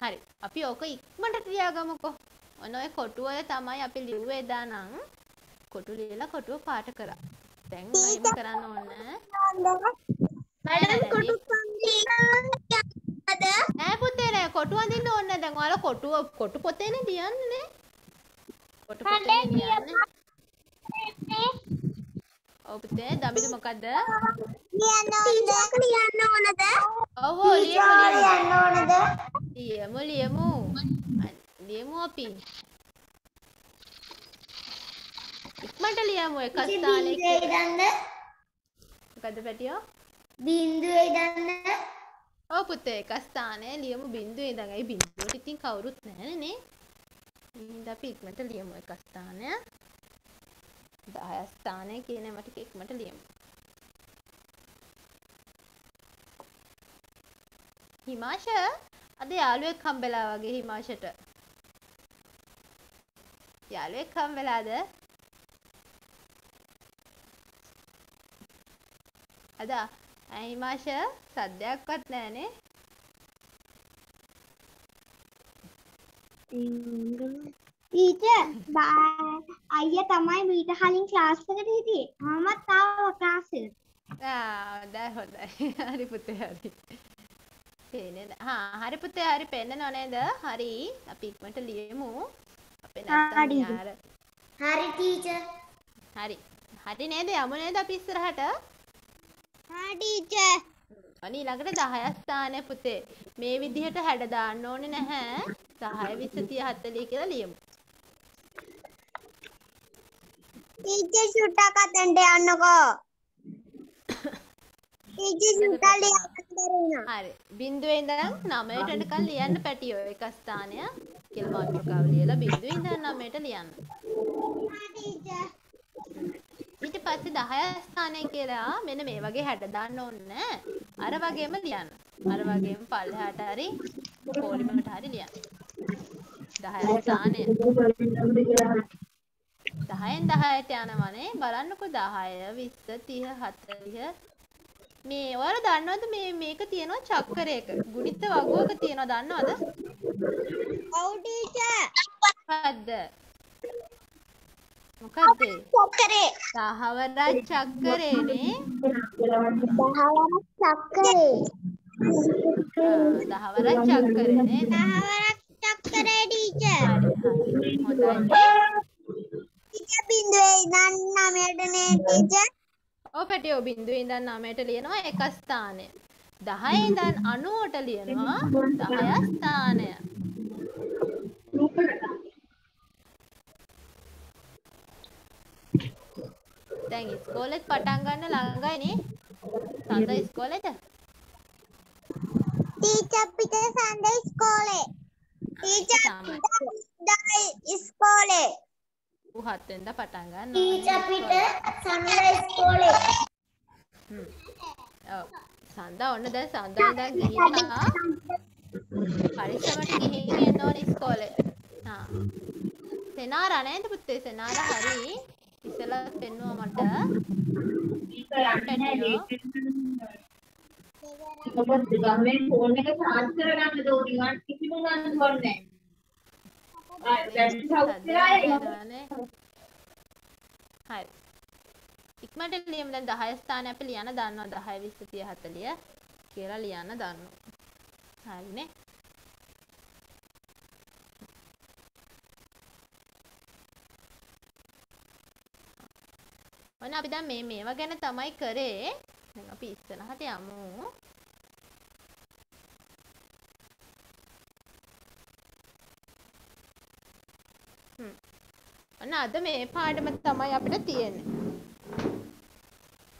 හරි. අපි ඕක ඉක්මනට ලියාගමුකෝ. ඔන්න ඔය කොටුව තමයි අපි ලිව්වේ එදා නම් කොටු ලියලා කොටුව පාට කරා. දැන් එහෙම කරන්න ඕන. මැඩම් කොටු නෑ පුතේ නෑ කොටු අඳින්න ඕනේ නෑ. දැන් ඔයාලා කොටුව කොටු පොතේනේ ලියන්නේ. කොටු පොතේ ලියන්නේ. ඔව් පුතේ දමිද මොකද්ද? ලියන්න ඕනද? ලියන්න ඕනද? ඔව්. ලියන්න ඕනද? ලියමු ලියමු. ලියමු අපි. ඉක්මනට ලියමු එක ස්ථානයක. ඉදන්න මොකද්ද පැටියෝ? බින්දුවේ ඉදන්න ඔව් පුතේ එක ස්ථානයේ ලියමු බිඳුවේ ඉඳන්. ඒ බිඳුවට ඉතින් කවුරුත් නැහැනේ නේ. එහෙනම් අපි ඉක්මනට ලියමු එක ස්ථානය. 10 ස්ථානය කියන ඒවා ටික ඉක්මනට ලියමු. හිමාෂ අද යාළුවෙක් හම්බෙලා වගේ හිමාෂට. යාළුවෙක් හම්බෙලාද? අද හිමාෂ සද්දයක්වත් නැහනේ. ටීචර් අයියා තමයි මීට කලින් ක්ලාස් එකට හිටියේ. මමත් ආවා ක්ලාස් එකට. ආ දැන් හොඳයි. හරි පුතේ හරි. පේන්නේ නෑ. හා හරි පුතේ හරි පෙන්නනව නේද? හරි. අපි ඉක්මනට ලියමු. අපේ නැත්තම් හරි. යාර. හරි ටීචර්. හරි. හරි නේද? යමු නේද අපි ඉස්සරහට? හා ටීචර්. අනේ ඊළඟට 10 ස්ථානය පුතේ. මේ විදිහට හැඩ දාන්න ඕනේ නැහැ. 10 20 30 40 කියලා ලියමු. ටීචර් ෂුට්ටක් අතෙන්ට යන්නකෝ. ටීචර් ෂුට්ටක් ලියන්න බැරිුණා. හරි. බිඳුවේ ඉඳන් 9ට එනකන් ලියන්න පැටියෝ එක ස්ථානය කියලා මාතෘකාව ලියලා බිඳුවේ ඉඳන් 9ට ලියන්න. හා ටීචර්. ඊට පස්සේ 10 ස්ථානය කියලා මෙන්න මේ වගේ හැඩ දාන්න ඕනේ අර වගේම ලියන්න. අර වගේම පල්ලෙහාට හරි පොලිමකට හරි ලියන්න. 10 ස්ථානය. 10න් 10ට යනවනේ බලන්නකෝ 10 20 30 40 මේ ඔයාලා දන්නවද මේ මේක තියෙනවා චක්‍රයක ගුණිත වගුවක තියෙනවා දන්නවද? ඔව් ටීචර් මොකද්ද? මොකද්ද? දහවරක් චක්‍රේනේ දහවරක් චක්‍රේ ආ, දහවරක් චක්‍රේනේ දහවරක් චක්‍රේ ටීචර්. හොඳයි ටීචර් බින්දුවේ ඉඳන් නවයටනේ ටීචර් ඔව් පැටියෝ බිඳුවේ ඉඳන් 9ට ලියනවා එක ස්ථානය. 10 ඉඳන් 90ට ලියනවා 10 ස්ථානය. දැන් ඉස්කෝලෙත් පටන් ගන්න ළඟයිනේ සඳ ඉස්කෝලෙට ටීචර් පිට සඳ ඉස්කෝලේ. ටීචර් ඉස්කෝලේ හත් වෙනිදා පටන් ගන්නවා ටීචර් පිට සඳ ඉස්කෝලේ ඔව් සඳ ඔන්න දැන් සඳ ඉඳන් ගිහිල්ලා පරිස්සමට ගිහින් එන්න ඕනේ ඉස්කෝලේ. හා. සෙනාරා නේද පුතේ සෙනාරා හරි. ඉස්සෙල්ලා පෙන්නුවා මට. ඔබත් ගමේ ෆෝන් එක charge කරගන්න ඕනි වන් කිසිම ගන්න ඕනේ නැහැ. හරි. ඉක්මනට ලියමු දැන් 10 ස්ථානේ අපි ලියන්න දන්නවා 10 20 30 40 කියලා ලියන්න දන්නවා. හරිනේ. ඔන්න අපි දැන් මේ මේවා ගැන තමයි කරේ. දැන් අපි ඉස්සරහට යමු. ඔන්න අද මේ පාඩම තමයි අපිට තියෙන්නේ.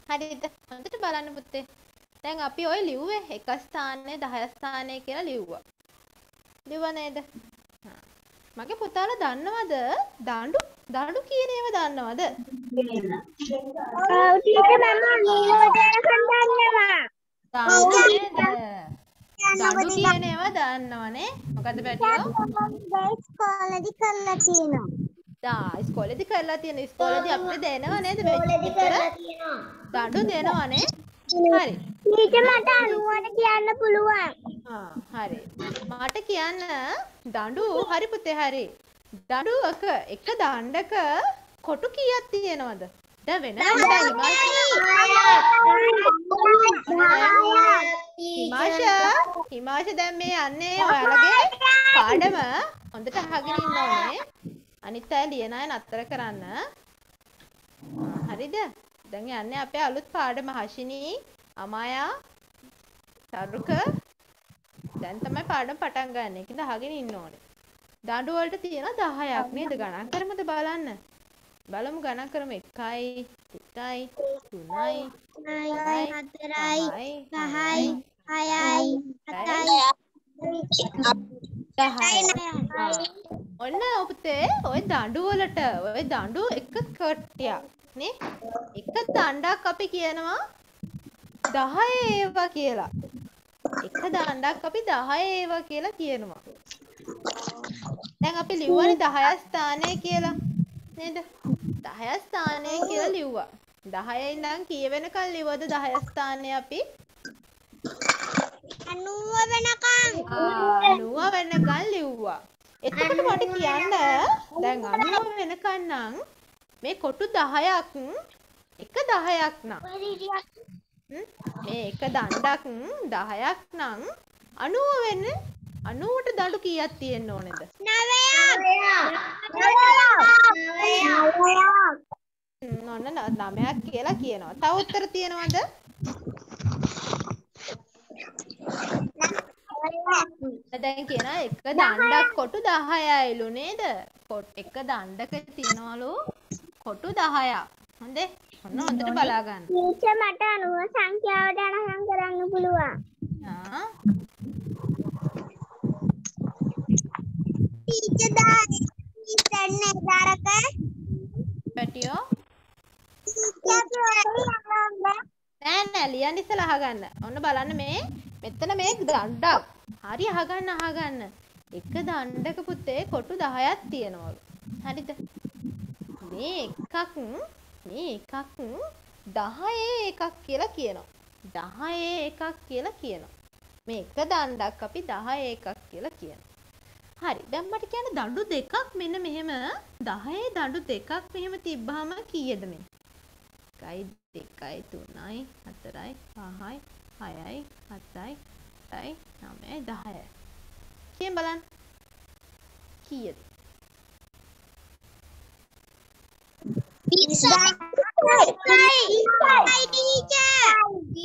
හරිද? හොඳට බලන්න පුතේ. දැන් අපි ওই ලිව්වේ එක ස්ථානයේ 10 ස්ථානයේ කියලා ලිව්වා. ලිව්වා නේද? මගේ පුතාලා දන්නවද? දඬු දඬු කියන ඒවා දන්නවද? ඔව් ටීචර් මම නිරෝධන කන්දන්නවා දඬු දඬු කියන ඒවා දන්නවනේ. මොකද්ද පැටියෝ? ඉස්කෝලේදී කරලා තියෙනවා දා ඉස්කෝලේදී කරලා තියෙන ඉස්කෝලේදී අපිට දෙනව නේද මෙච්චර දඬු දෙනවනේ. හරි. ටීචර් මට අනුවට කියන්න පුළුවන් ආ හරි. මට කියන්න දඬු හරි පුතේ හරි. දඬුවක එක දණ්ඩක කොටු කීයක් තියෙනවද? දැන් වෙන හිමාෂ හිමාෂ දැන් මේ යන්නේ ඔයාලගේ පාඩම හොඳට අහගෙන ඉන්න ඕනේ. අනිත් අය ලියන අය නතර කරන්න. ආ, හරිද? දැන් යන්නේ අපේ අලුත් පාඩම හෂිනී අමායා සරුක දැන් තමයි පාඩම පටන් ගන්න. ඒකද අහගෙන ඉන්න ඕනේ. දඬු වලට තියෙනවා 10ක් නේද? ගණන් කරමුද බලන්න. බලමු ගණන් කරමු. 1යි 2යි 3යි හතරයි 5යි 6යි 7යි 10යි ඔන්න පුතේ ඔය දඬු වලට ඔය දඬු එක කට්ටියක් නේ? එක දණ්ඩක් අපි කියනවා 10 ඒවා කියලා. එක දණ්ඩක් අපි 10 ඒවා කියලා කියනවා. දැන් අපි ලිව්වනේ 10 ස්ථානය කියලා නේද? 10 ස්ථානය කියලා ලිව්වා. 10 ඉඳන් කීය වෙනකන් ලිව්වද 10 ස්ථානය අපි? අනුව වෙනකන් අනුව වෙනකන් ලිව්වා. එතකොට මට කියන්න? දැන් අනුව වෙනකන් නම් මේ කොටු 10ක් එක 10ක් නම්? මේ එක දණ්ඩක් 10ක් නම් 90 වෙන 90ට දඬු කීයක් තියෙන්න ඕනේද? හ්ම්, ඔන්න න- නවයක් කියලා කියනවා. තව උත්තර තියෙනවද? දැන් කියනවා එක දණ්ඩක් කොටු 10යිලු නේද? කොට් එක දණ්ඩක තියනවලු කොටු 10ක්. හොඳේ? ඔන්න හොඳට බලා ගන්න. ටීචර් මට අනුව සංඛ්‍යාවට අනහම් කරන්න පුළුවන් ආ ටීචර් දායි ඉතින් දාරක පැටියෝ ටීචර් නෑ නෑ ලියන්න ඉස්සලා අහගන්න. ඔන්න බලන්න මේ මෙතන මේ දණ්ඩක්. හරි අහගන්න අහගන්න. එක දණ්ඩක පුතේ කොටු 10ක් තියෙනවලු. හරිද? මේ එකක් මේ එකක් 10 එකක් කියලා කියනවා. 10 එකක් කියලා කියනවා. මේ එක දණ්ඩක් අපි 10 එකක් කියලා කියනවා. හරි. දැන් මට කියන්න දඬු දෙකක් මෙන්න මෙහෙම 10 දඬු දෙකක් මෙහෙම තිබ්බහම කීයද මේ? 1යි 2යි 3යි 4යි 5යි 6යි 7යි 8යි 9යි 10යි. කියන්න බලන්න. කීයද?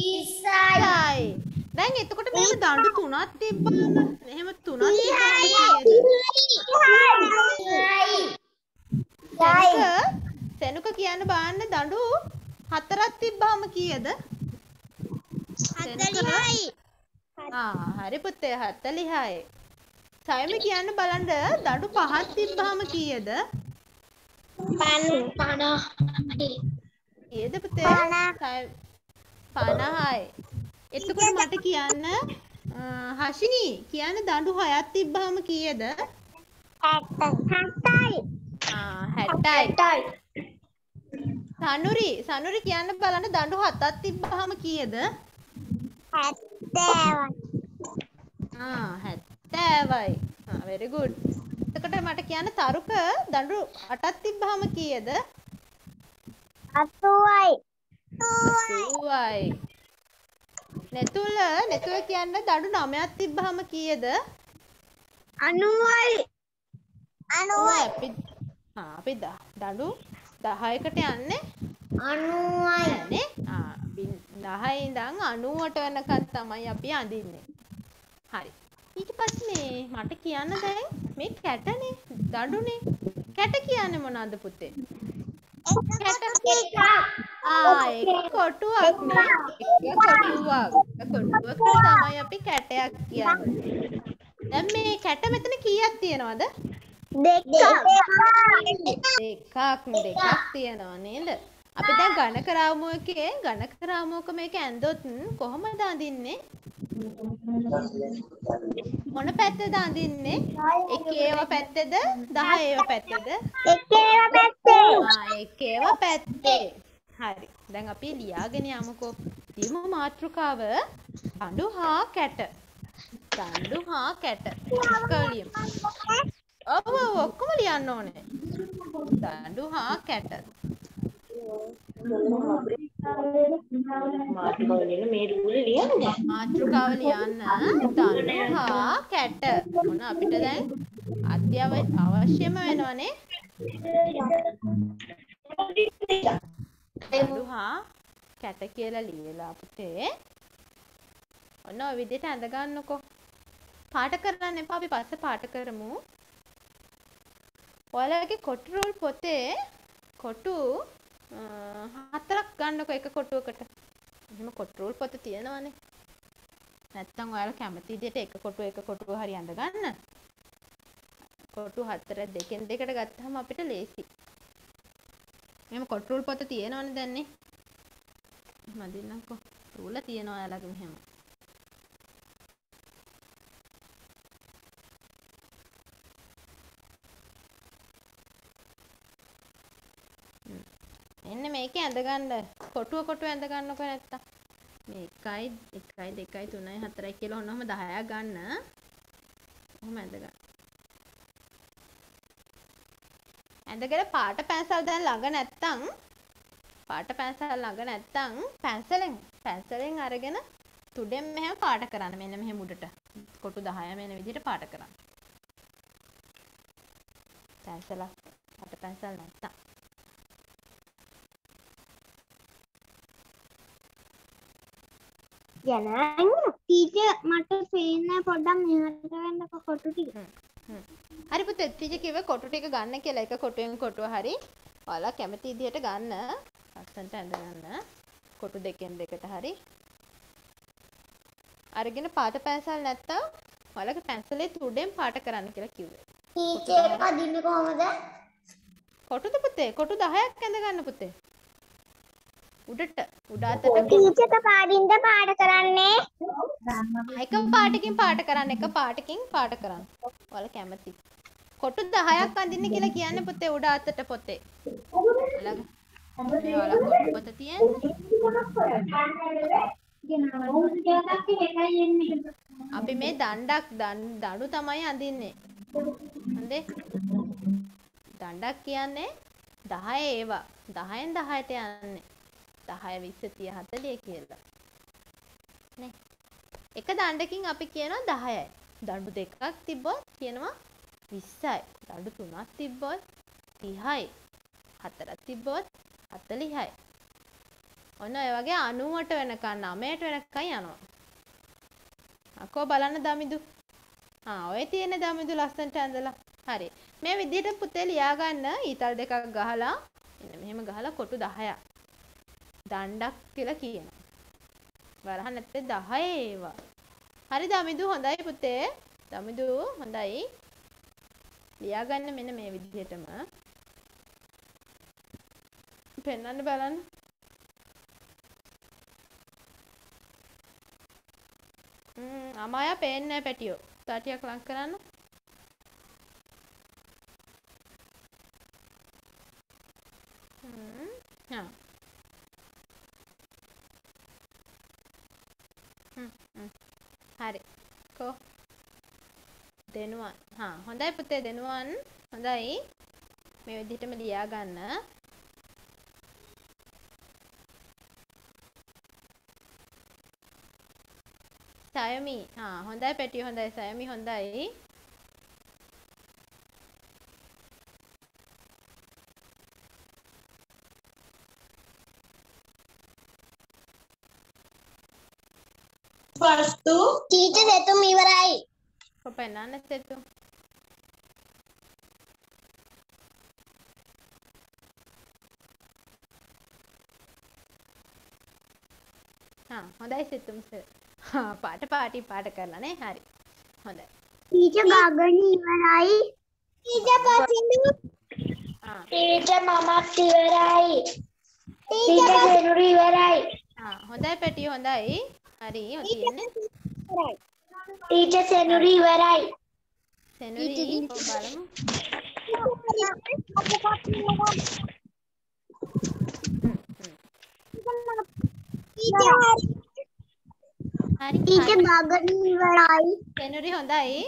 ඉස්සයි. දැන් එතකොට මෙහෙම දඬු තුනක් තිබ්බම මෙහෙම තුනක් තිබ්බම සෙනුක කියන්න බාන්න දඬු හතරක් තිබ්බම කීයද? ආ හරි පුතේ 46යි. සයම කියන්න බලන්න දඬු පහක් තිබ්බම කීයද? කීයද පුතේ? සයම- 50යි. එතකොට මට කියන්න හෂිනි කියන්න දඬු හයක් තිබ්බම කීයද? ආ 60යි. සනුරි සනුරි කියන්න බලන්න දඬු හතක් තිබ්බම කීයද? ආ 70යි. ආ very good. එතකොට මට කියන්න තරුක දඬු 8ක් තිබ්බම කීයද? 80යි. නෙතුල නෙතුල කියන්න දඬු 9ක් තිබ්බම කීයද? 90යි අපි ආ අපි ද- දඬු 10කට යන්නේ. 90යි නේ ආ 10 ඉඳන් 90ට වෙනකන් තමයි අපි අඳින්නේ. හරි. ඊට පස්සේ මට කියන්න දැන් මේ කැටනේ දඬුනේ කැට කියන්නේ මොනවද පුතේ ආ ඒක කොටුවක් නේ ඒක කොටුවක් කොටුවකට තමයි අපි කැටයක් කියන්නේ දැන් මේ කැට මෙතන කීයක් තියෙනවද දෙකක් දෙකක් දෙකක් තියෙනවා නේද? අපි දැන් ඝනක රාමුවකේ ඝනක රාමුවක මේක ඇඳොත් කොහොමද අඳින්නේ? මොන පැත්තද අඳින්නේ? එකේව පැත්තේද 10ඒව පැත්තේද? එකේව පැත්තේ ආ එකේව පැත්තේ. හරි. දැන් අපි ලියාගෙන යමුකෝ. තියමු මාතෘකාව දඬු හා කැට. දඬු හා කැට. කලියමු. ඔව් ඔව් ඔක්කොම ලියන්න ඕනේ. දඬු හා කැට. මාතෘකාව ලියන්න දඬු හා කැට. මොන අපිට දැන් අත්‍යව අවශ්‍යම වෙනවනේ. දඬු හා කැට කියලා ලියලා පුතේ. ඔන්න ඔය විදිහට ඇඳ ගන්නකෝ. පාට කරන්න එපා අපි පස්සේ පාට කරමු. ඔයාලගේ කොටු රෝල් පොතේ කොටු අ, හතරක් ගන්නකො එක කොටුවකට. එහෙම කොටු රෝල් පොත තියෙනවනේ. නැත්තම් ඔයාලා කැමති විදිහට එක කොටුව එක කොටුව හරි අඳ ගන්න. කොටු හතර දෙකෙන් දෙකට ගත්තාම අපිට ලේසි. එහෙම කොටු රෝල් පොත තියෙනවනේ දැන්නේ. එහෙම අඳින්නම්කෝ. රූල තියෙනවා ඔයාලගේ මෙහෙම. එන්න මේකේ ඇඳගන්න කොටුව කොටුව ඇඳ ගන්නකො නැත්තම් මේ 1යි 1යි 2යි 3යි 4යි කියලා ඔන්නම 10ක් ගන්න. ඔහොම ඇඳ ගන්න. ඇඳගෙන පාට පැන්සල් දැන් ළඟ නැත්තම් පාට පැන්සල් ළඟ නැත්තම් පැන්සලෙන් පැන්සලෙන් අරගෙන තුඩෙන් මෙහෙම පාට කරන්න. මෙන්න මෙහෙම උඩට. කොටු 10 මෙන්න විදිහට පාට කරන්න. පැන්සලක් පාට පැන්සල් නැත්තම් ජනන් ටීචර් මට පේන්න පොඩ්ඩක් මෙහාට වෙන්න කොටු ටික හරි පුතේ ටීචර් කිව්වේ කොටු ටික ගන්න කියලා. එක කොටුවෙන් කොටුව හරි ඔයාලා කැමති විදිහට ගන්න. ලස්සනට ඇඳ ගන්න කොටු දෙකෙන් දෙකට හරි. අරගෙන පාට පැන්සල් නැත්තම් ඔයාලගේ පැන්සලේ තුඩෙන් පාට කරන්න කියලා කිව්වේ. ටීචර් අදින්නේ කොහමද? කොටුද පුතේ? කොටු 10ක් ඇඳ ගන්න පුතේ. උඩට උඩ අතට ටීචර්ට පාඩින්ද පාඩ කරන්නේ? එක පාටකින් පාට කරන්න. එක පාටකින් පාට කරන්න. ඔයාලා කැමති කොටු 10ක් අඳින්න කියලා කියන්නේ පුතේ උඩ අතට පොතේ. ළඟ. වල කොටු පොත තියෙන්නේ. අපි මේ දණ්ඩක් දඬු තමයි අඳින්නේ. හොඳේ. දණ්ඩක් කියන්නේ 10 ඒවා. 10න් 10ට යන්නේ. 10 20 30 40 කියලා. නේ. එක දණ්ඩකින් අපි කියනවා 10යි. දඬු දෙකක් තිබ්බොත් කියනවා 20යි. දඬු තුනක් තිබ්බොත් 30යි. හතරක් තිබ්බොත් 40යි. ඔන්න ඔය වගේ 90ට වෙනකන් 9ට වෙනකන් යනවා. අකෝ බලන්න දමිදු. ආ ඔය තියෙන දමිදු ලස්සනට ඇඳලා. හරි. මේ විදිහට පුතේ ලියා ගන්න ඊතල් දෙකක් ගහලා මෙන්න මෙහෙම ගහලා කොටු 10ක්. දණ්ඩක් කියලා කියනවා. වරහන් නැත්තේ 10 ඒවා. හරි දමිදු හොඳයි පුතේ. දමිදු හොඳයි. ලියා ගන්න මෙන්න මේ විදිහටම. පෙන්වන්න බලන්න. ම්ම් අමායා පේන්නේ නැහැ පැටියෝ. සාටියක් ලං කරන්න. ම්ම් හා. හ්ම් හ්ම්. හරි. කෝ. දෙනුවන්. හා හොඳයි පුතේ දෙනුවන්. හොඳයි. මේ විදිහටම ලියා ගන්න. සයමි ආ හොඳයි පැටිය හොඳයි සයමි හොඳයි ටීචර් දෙතුන් ඉවරයි. කොපෙන්නන්න සෙතු හා හොඳයි සිතුම් සර් හා පාට පාටි පාට කරලා නේ හරි හොඳයි ටීචර් ගගන ඉවරයි. ටීචර් පසින්දු. ආ ටීචර් මමත් ඉවරයි. ටීචර් දෙනුරු ඉවරයි. ආ හොඳයි පැටිය හොඳයි හරි ඔය තියෙන්නේ ටීචර් සෙනුරු ඉවරයි. සෙනුරි බලමු හරි ටීචර් ගගන ඉවරයි. සෙනුරි හොඳයි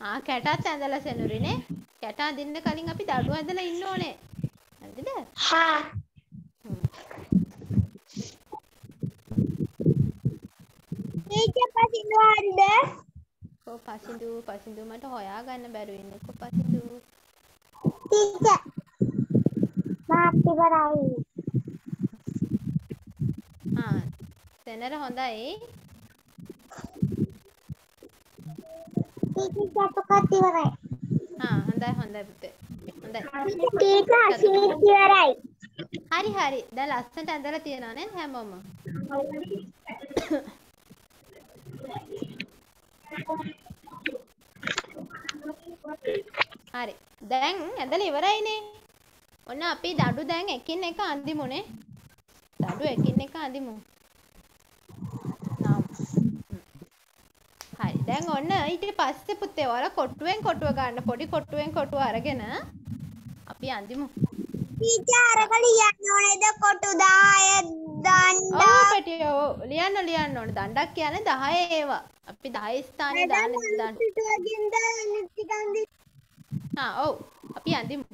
ආ කැටත් ඇඳලා සෙනුරිනේ කැට අඳින්න කලින් අපි දඩුව ඇඳලා ඉන්න ඕනේ හරිද හා ටීචර් හරිද? කො පසින්දු පසින්දු මට හොයාගන්න බැරුව ඉන්නේ කො පසින්දු ටීචර්. මාත් ඉවරයි. ආ සෙනර හොඳයි ටීචර් සතුකත් ඉවරයි. ආ හොඳයි හොඳයි පුතේ හොඳයි ටීචර් අශීත් ඉවරයි. හරි හරි දැන් ලස්සනට ඇඳලා තියෙනවා නේද හැමෝම හරි. දැන් ඇඳලා ඉවරයිනේ. ඔන්න අපි දඩු දැන් එකින් එක අඳිමුනේ. දඩු එකින් එක අඳිමු. හරි. දැන් ඔන්න ඊට පස්සේ පුතේ ඔයාලා කොටුවෙන් කොටුව ගන්න පොඩි කොටුවෙන් කොටුව අරගෙන අපි අඳිමු. ටීචර් අරක ලියන්න ඕනේද කොටු 10 දණ්ඩ. ඔව් පැටියෝ. ලියන්න ලියන්න ඕනේ. දණ්ඩක් කියන්නේ 10 ඒවා අපි 10 ස්ථානේ දාන ආ ඔව්. අපි අඳිමු.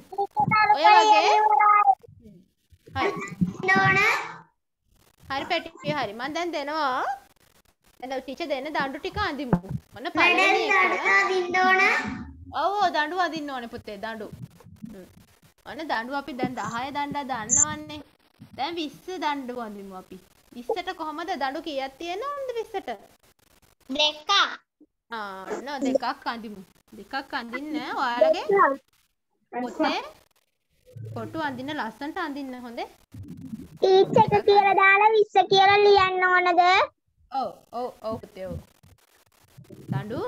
ඔය වගේ හරි. ඕන හරි පැටියෝ හරි. මම දැන් දෙනවා. දැන් ටීචර් දෙන්න දඬු ටික අඳිමු. ඔන්න පළවෙනි එක? ඔව් දඬු අදින්න ඕනේ පුතේ දඬු. ඔන්න දඬු අපි දැන් 10 දණ්ඩා දන්නවන්නේ. දැන් 20 දඬු අඳිමු අපි. 20ට කොහමද දඬු කීයක් තියෙනවද 20ට දෙකක්. ආ ඔන්න දෙකක් අඳිමු. දෙකක් අඳින්න ඔයාලගේ පොතේ කොටු අඳින්න ලස්සනට අඳින්න හොඳේ. ටීචර් එක කියලා දාලා 20 කියලා ලියන්න ඕනද? ඔව් ඔව් ඔව්. පුතේ ඔව්. දඬු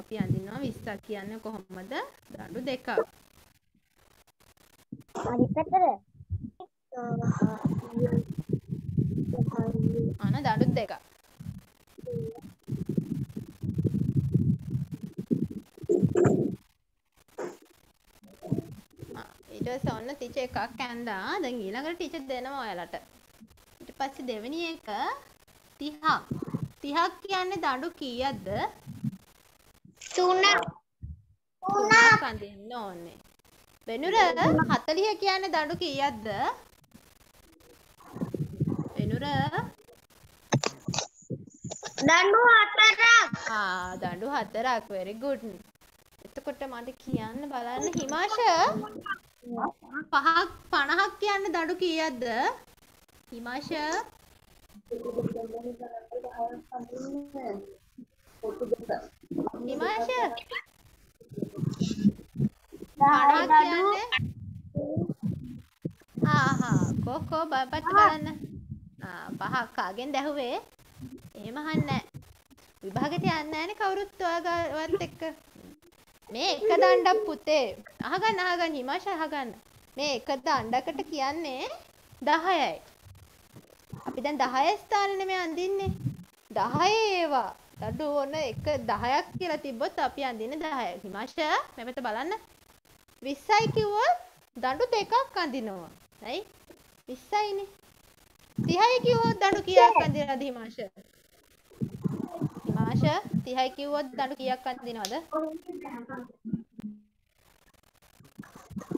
අපි අඳිනවා 20ක් කියන්නේ කොහොමද? දඬු දෙකක්. පැතර අන දඬු දෙකක් ආ, ඊට පස්සේ ඔන්න ටීචර් එකක් ඇඳා දැන් ඊළඟට ටීචර් දෙනවා ඔයාලට. ඊට පස්සේ දෙවෙනි එක 30ක් 30ක් කියන්නේ දඬු කීයක්ද? තුන තුනක් අඳින්න ඕනේ. වෙනුර 40 කියන්නේ දඬු කීයක්ද? වෙනුර දඬු හතරක්. ආ දඬු හතරක්. Very good. එතකොට මට කියන්න බලන්න. හිමාශ පහක් 50ක් කියන්නේ දඬු කීයක්ද? හිමාශ හිමාශ 50ක් කියන්නේ? ආහා කොකෝ බපත් බලන්න. ආ පහක් කාගෙන් දැහුවේ. එහෙම අහන්නේ විභාගෙට යන්නේ නැහැනේ කවුරුත් ඔයාගාවත් එක්ක. මේ එක දණ්ඩක් පුතේ. අහගන්න අහගන්න හිමාශ අහගන්න. මේ එක දණ්ඩකට කියන්නේ 10යි අපි දැන් 10 ස්ථානෙ නෙමෙයි අඳින්නේ. 10 ඒවා. දඩු ඕන එක 10ක් කියලා තිබ්බොත් අපි අඳින්නේ 10යි හිමාශ මෙපෙත බලන්න. 20යි කිව්වොත් දඬු දෙකක් අඳිනවා. හරි 20යිනේ 30යි කිව්වොත් දඬු කීයක් අඳිනවද හිමාශ? හිමාශ 30යි කිව්වොත් දඬු කීයක්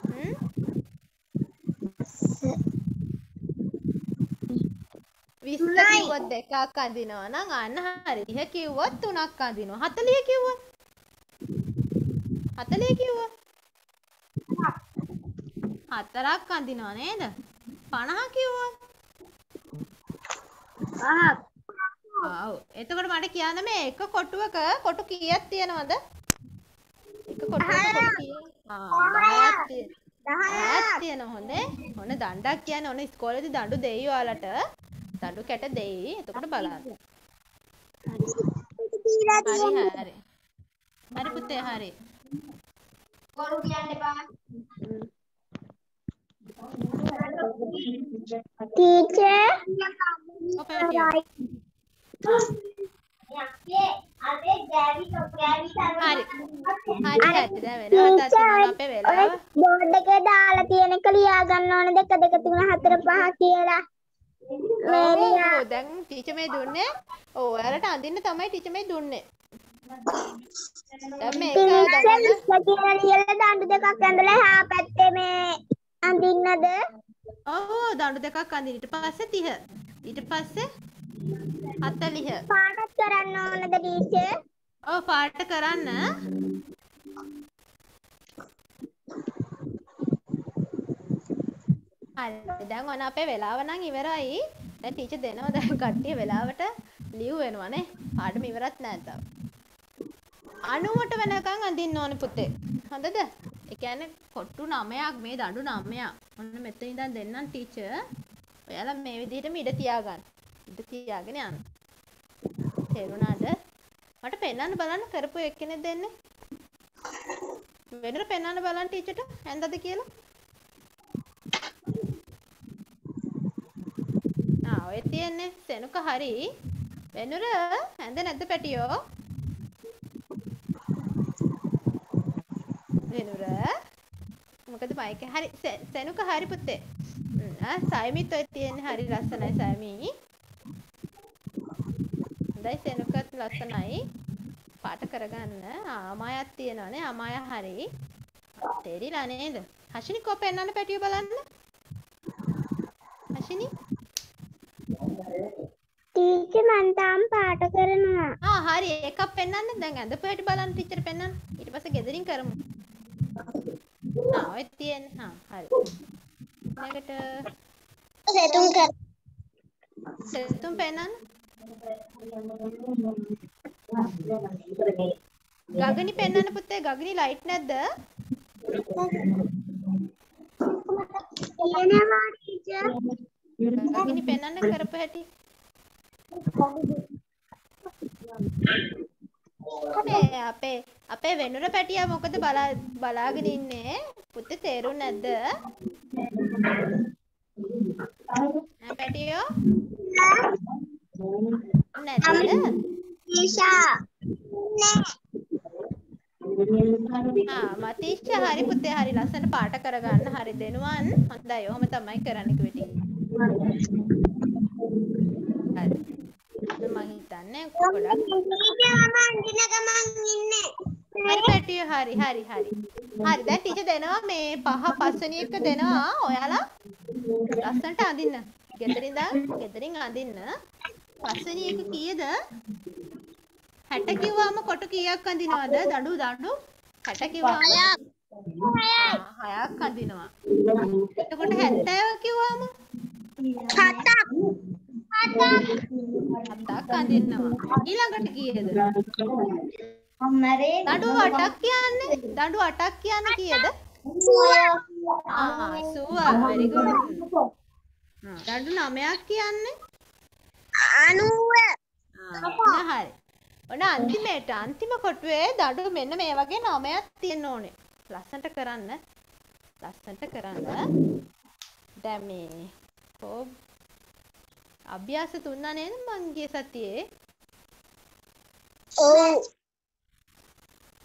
හ්ම්? 20 කිව්වොත් දෙකක් අඳිනවා නම් අන්න හරි. 30 කිව්වොත් තුනක් අඳිනවා. 40 කිව්වොත්? 40 කිව්වොත්? හතරක් අඳිනවා නේද? 50 කිව්වොත් ආව් එතකොට මට කියන්න මේ එක කොටුවක කොටු කීයක් තියෙනවද? එක කොටුවක කොටු කීයක් ආ 10ක් තියෙනවා 10ක් තියෙනවා හොඳේ. ඔන්න දණ්ඩක් කියන්නේ? ඔන්න ඉස්කෝලේදී දඬු දෙයි ඔයාලට. දඬු කැට දෙයි. එතකොට බලන්න. හරි. හරි හරි පුතේ හරි. බොරු කියන්න එපා. ටීචර් බෝඩ් එකේ දාලා තියෙන එක ලියා ගන්න ඕන. දෙක දෙක තුන හතර පහ කියලා. ඔව් දැන් ටීචර් මේ දුන්නේ. ඔයාලට අඳින්න තමයි ටීචර් මේ දුන්නේ. දැන් මේක දැන් කියලා දඬු දෙකක් ඇඳලා එහා පැත්තේ මේ අඳින්නද? ඔව් දඬු දෙකක් අඳින්න ඊට පස්සේ 30 ඊට පස්සේ 40 පාඩම් කරන්න ඕනද ටීචර් ඔව් පාට කරන්න. හරි දැන් ඔන්න අපේ වෙලාව නම් ඉවරයි. දැන් ටීචර් දෙනවා දැන් කට්ටිය වෙලාවට ලියු වෙනවනේ. පාඩම ඉවරත් නෑ තාම. 90ට වෙනකන් අඳින්න ඕනේ පුතේ. හොඳද? ඒ කියන්නේ කොට්ටු 9ක් මේ දඬු 9ක් ඔන්න මෙතන ඉඳන් දෙන්නම් ටීචර්. ඔයාලා මේ විදිහටම ඉඩ තියාගන්න. ඉඩ තියාගෙන යන්න තේරුණාද? මට පෙන්වන්න බලන්න කරපු එක්කෙනෙක් දෙන්නේ. වෙනර පෙන්වන්න බලන්න ටීචර්ට ඇන්දද කියලා. ආ ඔය තියන්නේ සෙනුක හරි. වෙනුර ඇඳ නැද්ද පැටියෝ? වෙනුර. මොකද මයික් හරි සෙ- සෙනුක හරි පුතේ. හ්ම්, ආ සයිමිත් ඔය තියන්නේ හරි ලස්සනයි සයිමි. හොඳයි සෙනුකත් ලස්සනයි. පාට කරගන්න. ආමායක් තියෙනවානේ ආමාය හරි. තේරිලා නේද? හෂිනි කෝ පෙන්නන්න පැටිය බලන්න. හෂිනි? ටීචර් මං තාම පාට කරනවා. ආ හරි. එකක් පෙන්වන්න දැන් ඇඳපු හැටි බලන්න ටීචර් පෙන්වන්න ඊට පස්සේ ගෙදරින් කරමු. ආ ඔය තියෙන්නේ හා හරි. ඊළඟට සෙතුම් කර සෙතුම් පෙන්වන්න ගගනි පෙන්වන්න පුතේ ගගනි ලයිට් නැද්ද? කියනවා ටීචර් ගගනි පෙන්වන්න කරපු හැටි. අපේ අපේ අපේ වෙනුර පැටියා මොකද බලා බලාගෙන ඉන්නේ? පුතේ තේරුම් නැද්ද? ඈ පැටියෝ? නැද්ද ඊෂා නෑ ආ මතීෂ්ච හරි පුතේ හරි ලස්සන පාට කරගන්න හරි දෙනුවන් හොඳයි. ඔහොම තමයි කරන්න කිව්වේ හරි. මම හිතන්නේ ගොඩක්. හරි පැටිය හරි හරි හරි. හරි දැන් ටීචර් දෙනවා. මේ පහ පස්වෙනි එක දෙනවා. ඔයාලා ලස්සනට අඳින්න. ගෙදරින් දා ගෙදරින් අඳින්න පස්වෙනි එක කීයද? 60 කිව්වම කොට කීයක් අඳිනවද? දඩු දඩු. 60 කිව්වම හයක්. අඳිනවා. එතකොට 70 කිව්වම? හතක්. අඳින්නවා. ඊළඟට කීයද? අම්මරේ දඩු 8ක් කියන්නේ? දඩු 8ක් කියන්නේ කීයද? ආ සුව very good. දඩු 9ක් කියන්නේ 90 හරි. ඔන්න අන්තිමේට අන්තිම කොටුවේ දඩු මෙන්න මේ වගේ 9ක් තියෙන්න ඕනේ. ලස්සනට කරන්න. ලස්සනට කරන්න. දැන් මේ කෝ අභ්‍යාස තුන්නා නේද මං ගිය සතියේ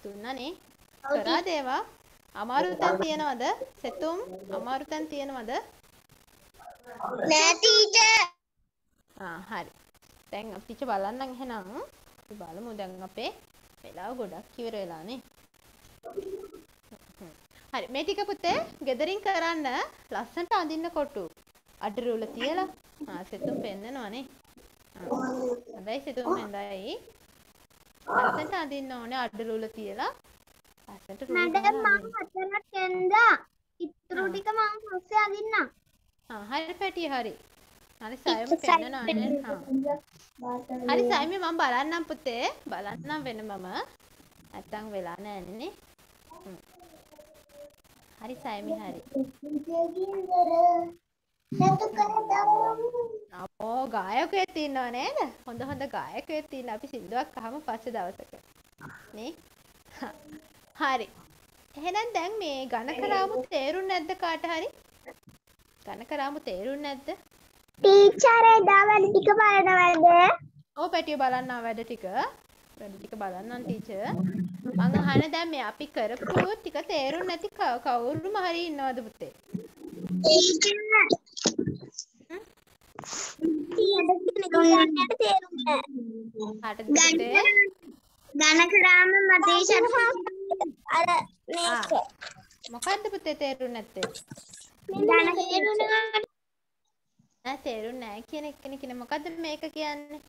තුන්නනේ කරා දේවා. අමාරු තැන් තියනවද? සෙතුම් අමාරු තැන් තියනවද ආ හරි. දැන් අපිට බලන්නම් එහෙනම්. බලමු දැන් අපේ වෙලාව ගොඩක් ඉවර වෙලානේ. හරි මේ ටික පුතේ ගෙදරින් කරන්න ලස්සනට අඳින්න කොටු. අඩරුල තියලා. ආ සෙතුම් පෙන්නනවනේ හොඳයි සෙතුම් හොඳයි ලස්සනට අඳින්න ඕනේ අඩරුල තියලා. ලස්සනට මැඩම් මම හතරට එන්දා. ඉතුරු ටික මම පස්සේ අදින්නම් ආ හරි පැටිය හරි හරි සයම පෙන්නනවනේ හා. හරි සයිමි මම බලන්නම් පුතේ. බලන්නම් වෙනමම නැත්තම් වෙලා නෑනේ හ්ම්. හරි සයිමි හරි. අපෝ ගායකයෙක් ඉන්නව නේද? හොඳ හොඳ ගායකයෙක් ඉන්න. අපි සින්දුවක් අහමු පස්සේ දවසක. නේ? හරි. එහෙනම් දැන් මේ ගණකරාමු තේරුන්නේ නැද්ද කාට හරි? ගණකරාමු තේරුන්නේ නැද්ද ටීචර් එදා වැඩ ටික බලනවද? ඔව් පැටිය බලන්න වැඩ ටික. වැඩ ටික බලන්නම් ටීචර්. මං අහන දැන් මේ අපි කරපු ටික තේරුම් නැති කවුරුම හරි ඉන්නවද පුතේ? කාටද පුතේ ගණකරාම මතේෂන් අර ආ. මොකද්ද පුතේ තේරුම් නැත්තේ? ගණකරාම ඈ තේරුම් නැහැ කියන එකනේ කියන මොකද්ද මේක කියන්නේ?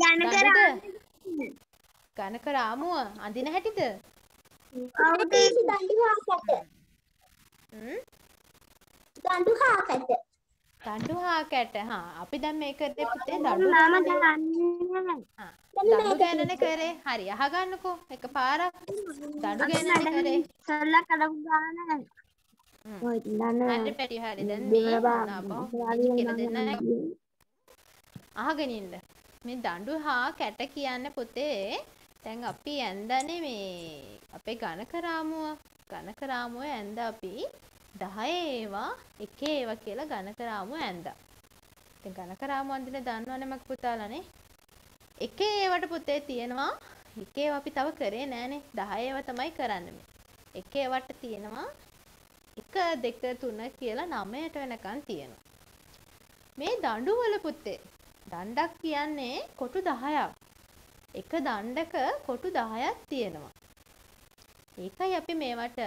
ගණකරාම දඬුද? ගණක රාමුව අඳින හැටිද? දඬු හාකට. දඬු හාකට. හා අපි දැන් මේක කරේ පුතේ මම ගැනනේ. කරේ. හරි අහගන්නකෝ. එකපාරක්. දඬු ගැනනේ කරේ. සල්ලා කඩපු ගාන හ්ම්. ඔය දන්න හරි පැටි හරි දැන් මේ ආපහු කියලා දෙන්න අහගෙන ඉන්න මේ දඬු හා කැට කියන්නේ පුතේ දැන් අපි ඇන්දනේ මේ අපේ ගණක රාමුව ගණක රාමුව ඇන්ද අපි 10 ඒවා එක ඒවා කියලා ගණක රාමුව ඇන්දා. ඉතින් ගණක රාමුව අඳින දන්නවනේ මගේ පුතාලානේ. එක ඒවට පුතේ තියෙනවා එක ඒවා අපි තව කරේ නෑනේ 10 ඒවා තමයි කරන්න මේ. එක ඒවට තියෙනවා 1 2 3 කියලා 9ට වෙනකන් තියෙනවා. මේ දඬු වල පුතේ දණ්ඩක් කියන්නේ කොටු 10ක්. එක දණ්ඩක කොටු 10ක් තියෙනවා. ඒකයි අපි මේවට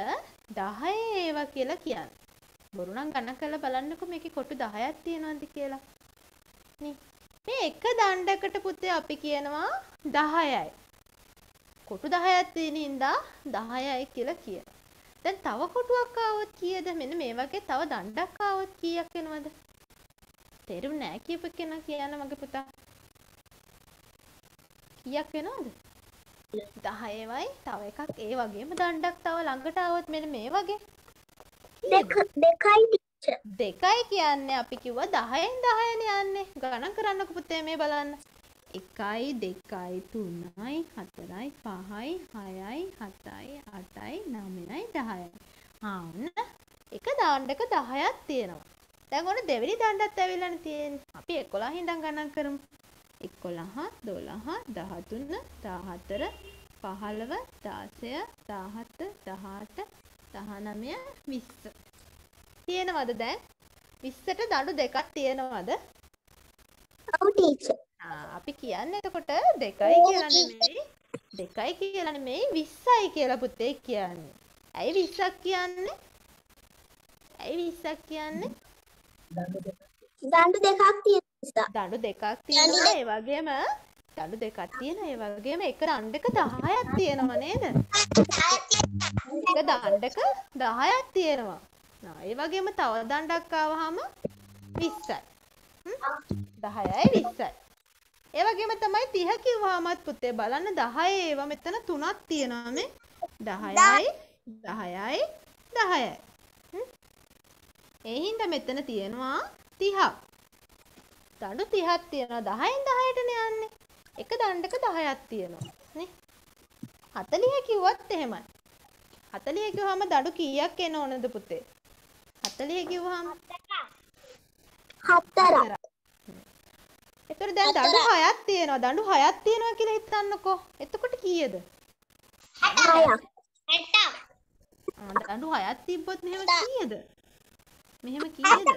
10 ඒවා කියලා කියන්නේ. බොරු නම් ගණන් කරලා බලන්නකෝ මේකේ කොටු 10ක් තියෙනවද කියලා. නේ. මේ එක දණ්ඩකට පුතේ අපි කියනවා 10යි. කොටු 10ක් තියෙන හින්දා 10යි කියලා කියනවා. දැන් තව කොටුවක් ආවොත් කීයද? මෙන්න මේ වගේ තව දණ්ඩක් ආවොත් කීයක් වෙනවද? තේරුම් නෑ කියපු කෙනා කියන්න මගේ පුතා. කීයක් වෙනවද? 10යි තව එකක් ඒ වගේම දණ්ඩක් තව ළඟට આવොත් මෙන්න මේ වගේ. දෙකයි දෙකයි කියන්නේ අපි කිව්වා 10න් 10නේ යන්නේ. ගණන් කරන්නකො පුතේ මේ බලන්න. 1යි 2යි 3යි 4යි 5යි 6යි 7යි 8යි 9යි 10යි. ආ ඔන්න එක දණ්ඩක 10ක් තියෙනවා. දැන් ඔන්න දෙවෙනි දණ්ඩත් ඇවිල්ලානේ තියෙන්නේ. අපි 11 ඉඳන් ගණන් කරමු. 11 12 13 14 පහළව දාසය දාහත දහට දහනමය විස්ස. තියෙනවද දැන් විස්සට දඩු දෙකක් තියෙනවද ඔව් ටීචර්. අපි කියන්නේ එතකොට දෙකයි කියලා නෙමෙයි දෙකයි කියලා නෙමෙයි 20යි කියලා පුතේ කියන්නේ. ඇයි 20ක් කියන්නේ? ඇයි 20ක් කියන්නේ? දඬු දෙකක් තියෙන නිසා. දඬු දෙකක් තියෙනවා ඒ වගේම දඬු දෙකක් තියෙනවා ඒ වගේම එක දණ්ඩක 10ක් තියෙනවා නේද? එක දණ්ඩක 10ක් තියෙනවා. නා ඒ වගේම තව දණ්ඩක් ආවහම 20යි. හ්ම්? 10යි 20යි. ඒ වගේම තමයි 30 කිව්වමත් පුතේ බලන්න 10 ඒවා මෙතන තුනක් තියෙනවා මේ 10යි 10යි 10යි. හ්ම්? ඒ හින්දා මෙතන තියෙනවා 30ක්. දඬු 30ක් තියෙනවා 10න් 10ටනේ යන්නේ. එක දණ්ඩක 10ක් තියෙනවා නේ. 40 කිව්වත් එහෙමයි. 40 කිව්වම දඬු කීයක් එන ඕනද පුතේ? 40 කිව්වම හතරක්. එතකොට දැන් දඬු 6ක් තියෙනවා. දඬු 6ක් තියෙනවා කියලා හිතන්නකෝ. එතකොට කීයද? හයක්. ආ, දඬු 6ක් තිබ්බොත් මෙහෙම කීයද? මෙහෙම කීයද?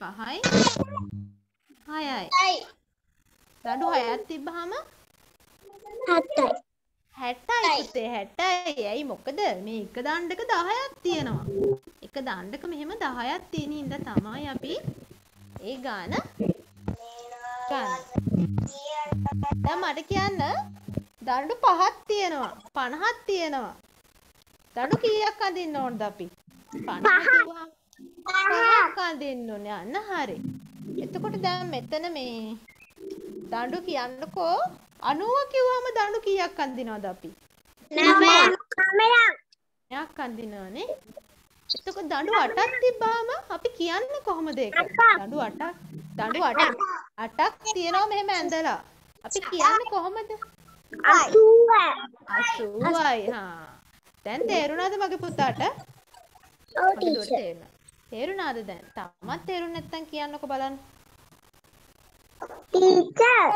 5යි 6යි. දඬු 6ක් තිබ්බහම හතයි. 60යි පුතේ 60යි. ඇයි මොකද මේ එක දණ්ඩක 10ක් තියෙනවා. එක දණ්ඩක මෙහෙම 10ක් තියෙන හින්දා තමයි අපි ඒ ගාන ගන්න. දැන් මට කියන්න දඬු පහක් තියෙනවා 50ක් තියෙනවා. දඬු කීයක් අඳින්න ඕනද අපි? 50 කිව්වහම පහක් අඳින්න ඕනේ. අන්න හරි. එතකොට දැන් මෙතන මේ දඬු කියන්නකෝ 90 කිව්වම දඬු කීයක් අඳිනවද අපි? යක් අඳිනවනේ. එතකොට දඬු 8ක් තිබ්බාම අපි කියන්නේ කොහොමද ඒක? දඬු 8ක් දඬු 8ක් 8ක් තියෙනවා මෙහෙම ඇඳලා. අපි කියන්නේ කොහොමද? 80යි හා. දැන් තේරුණාද මගේ පුතාට? ඔව් ටීචර්. තේරුණා. තේරුණාද දැන්? තාමත් තේරුන්නේ නැත්නම් කියන්නකෝ බලන්න. ටීචර්.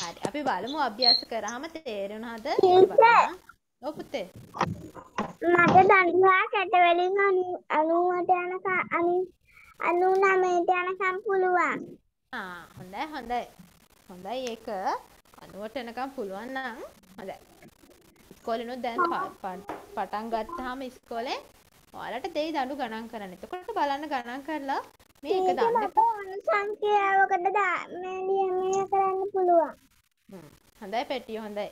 හරි අපි බලමු අභ්‍යාස කරාම තේරුණාද? බලන්න. ඔව් පුතේ. මට දඬුවා කැට වලින් 90ට යනකම් 99ට යනකම් පුළුවන්. හොඳයි හොඳයි. හොඳයි ඒක 90ට එනකම් පුළුවන් නම් හොඳයි. ඉස්කෝලේනොත් දැන් පටන් ගත්තාම ඉස්කෝලේ ඔයාලට දෙයි දඬු ගණන් කරන්න. එතකොට බලන්න ගණන් කරලා මේ එක ඕන සංඛ්‍යාවකට මේ නියමනය කරන්න පුළුවන්. හොඳයි පැටිය හොඳයි.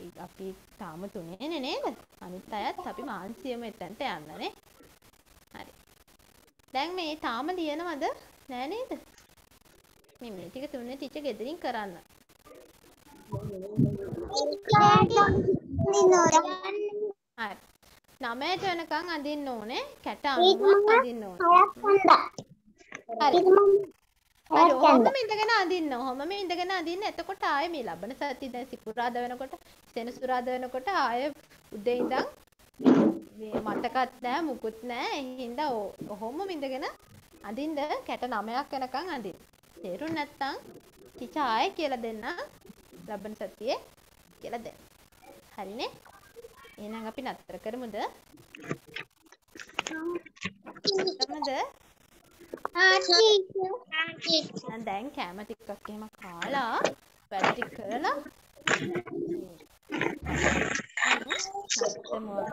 ඉ- අපි තාම තුනේනේ නේද? අනිත් අයත් අපි මාන්සියම එතනට යන්නනේ. හරි. දැන් මේ තාම ලියනවද? නෑ නේද? මේ මේ ටික තුනේ ටීචර් ගෙදරින් කරන්න. හරි. 9ට වෙනකන් අඳින්න ඕනේ. කැට 90ක් අඳින්න ඕනේ. හරි. ඔහොමම ඉඳගෙන අඳින්න. ඔහොමම ඉඳගෙන අඳින්න. එතකොට ආයේ මේ ලබන සති දැන් සිකුරාදා වෙනකොට සෙනසුරාදා වෙනකොට ආයේ උදේ ඉඳන් මේ මතකත් නෑ මුකුත් නෑ. හින්දා ඔ- ඔහොමම ඉඳගෙන අඳින්න කැට 9ක් වෙනකන් අඳින්න. තේරුම් නැත්තම් ටීචර් ආයේ කියලා දෙන්න. ලබන සතියේ කියලා දෙන්න. හරිනේ? එහෙනම් අපි නතර කරමුද? කරමුද? එහෙනම් දැන් කෑම ටිකක් එහෙම කාලා වැඩ ටික කරලා මොකද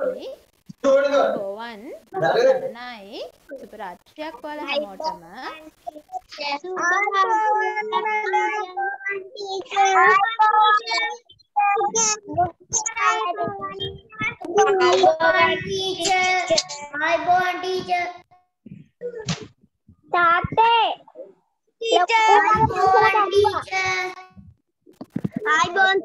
බෝවන්. සරණයි. සුබ රාත්‍රියක් ඔයාලා හැමෝටම. තාත්තේ Teacher, ලොකු teacher. Tate. Teacher. Teacher. I want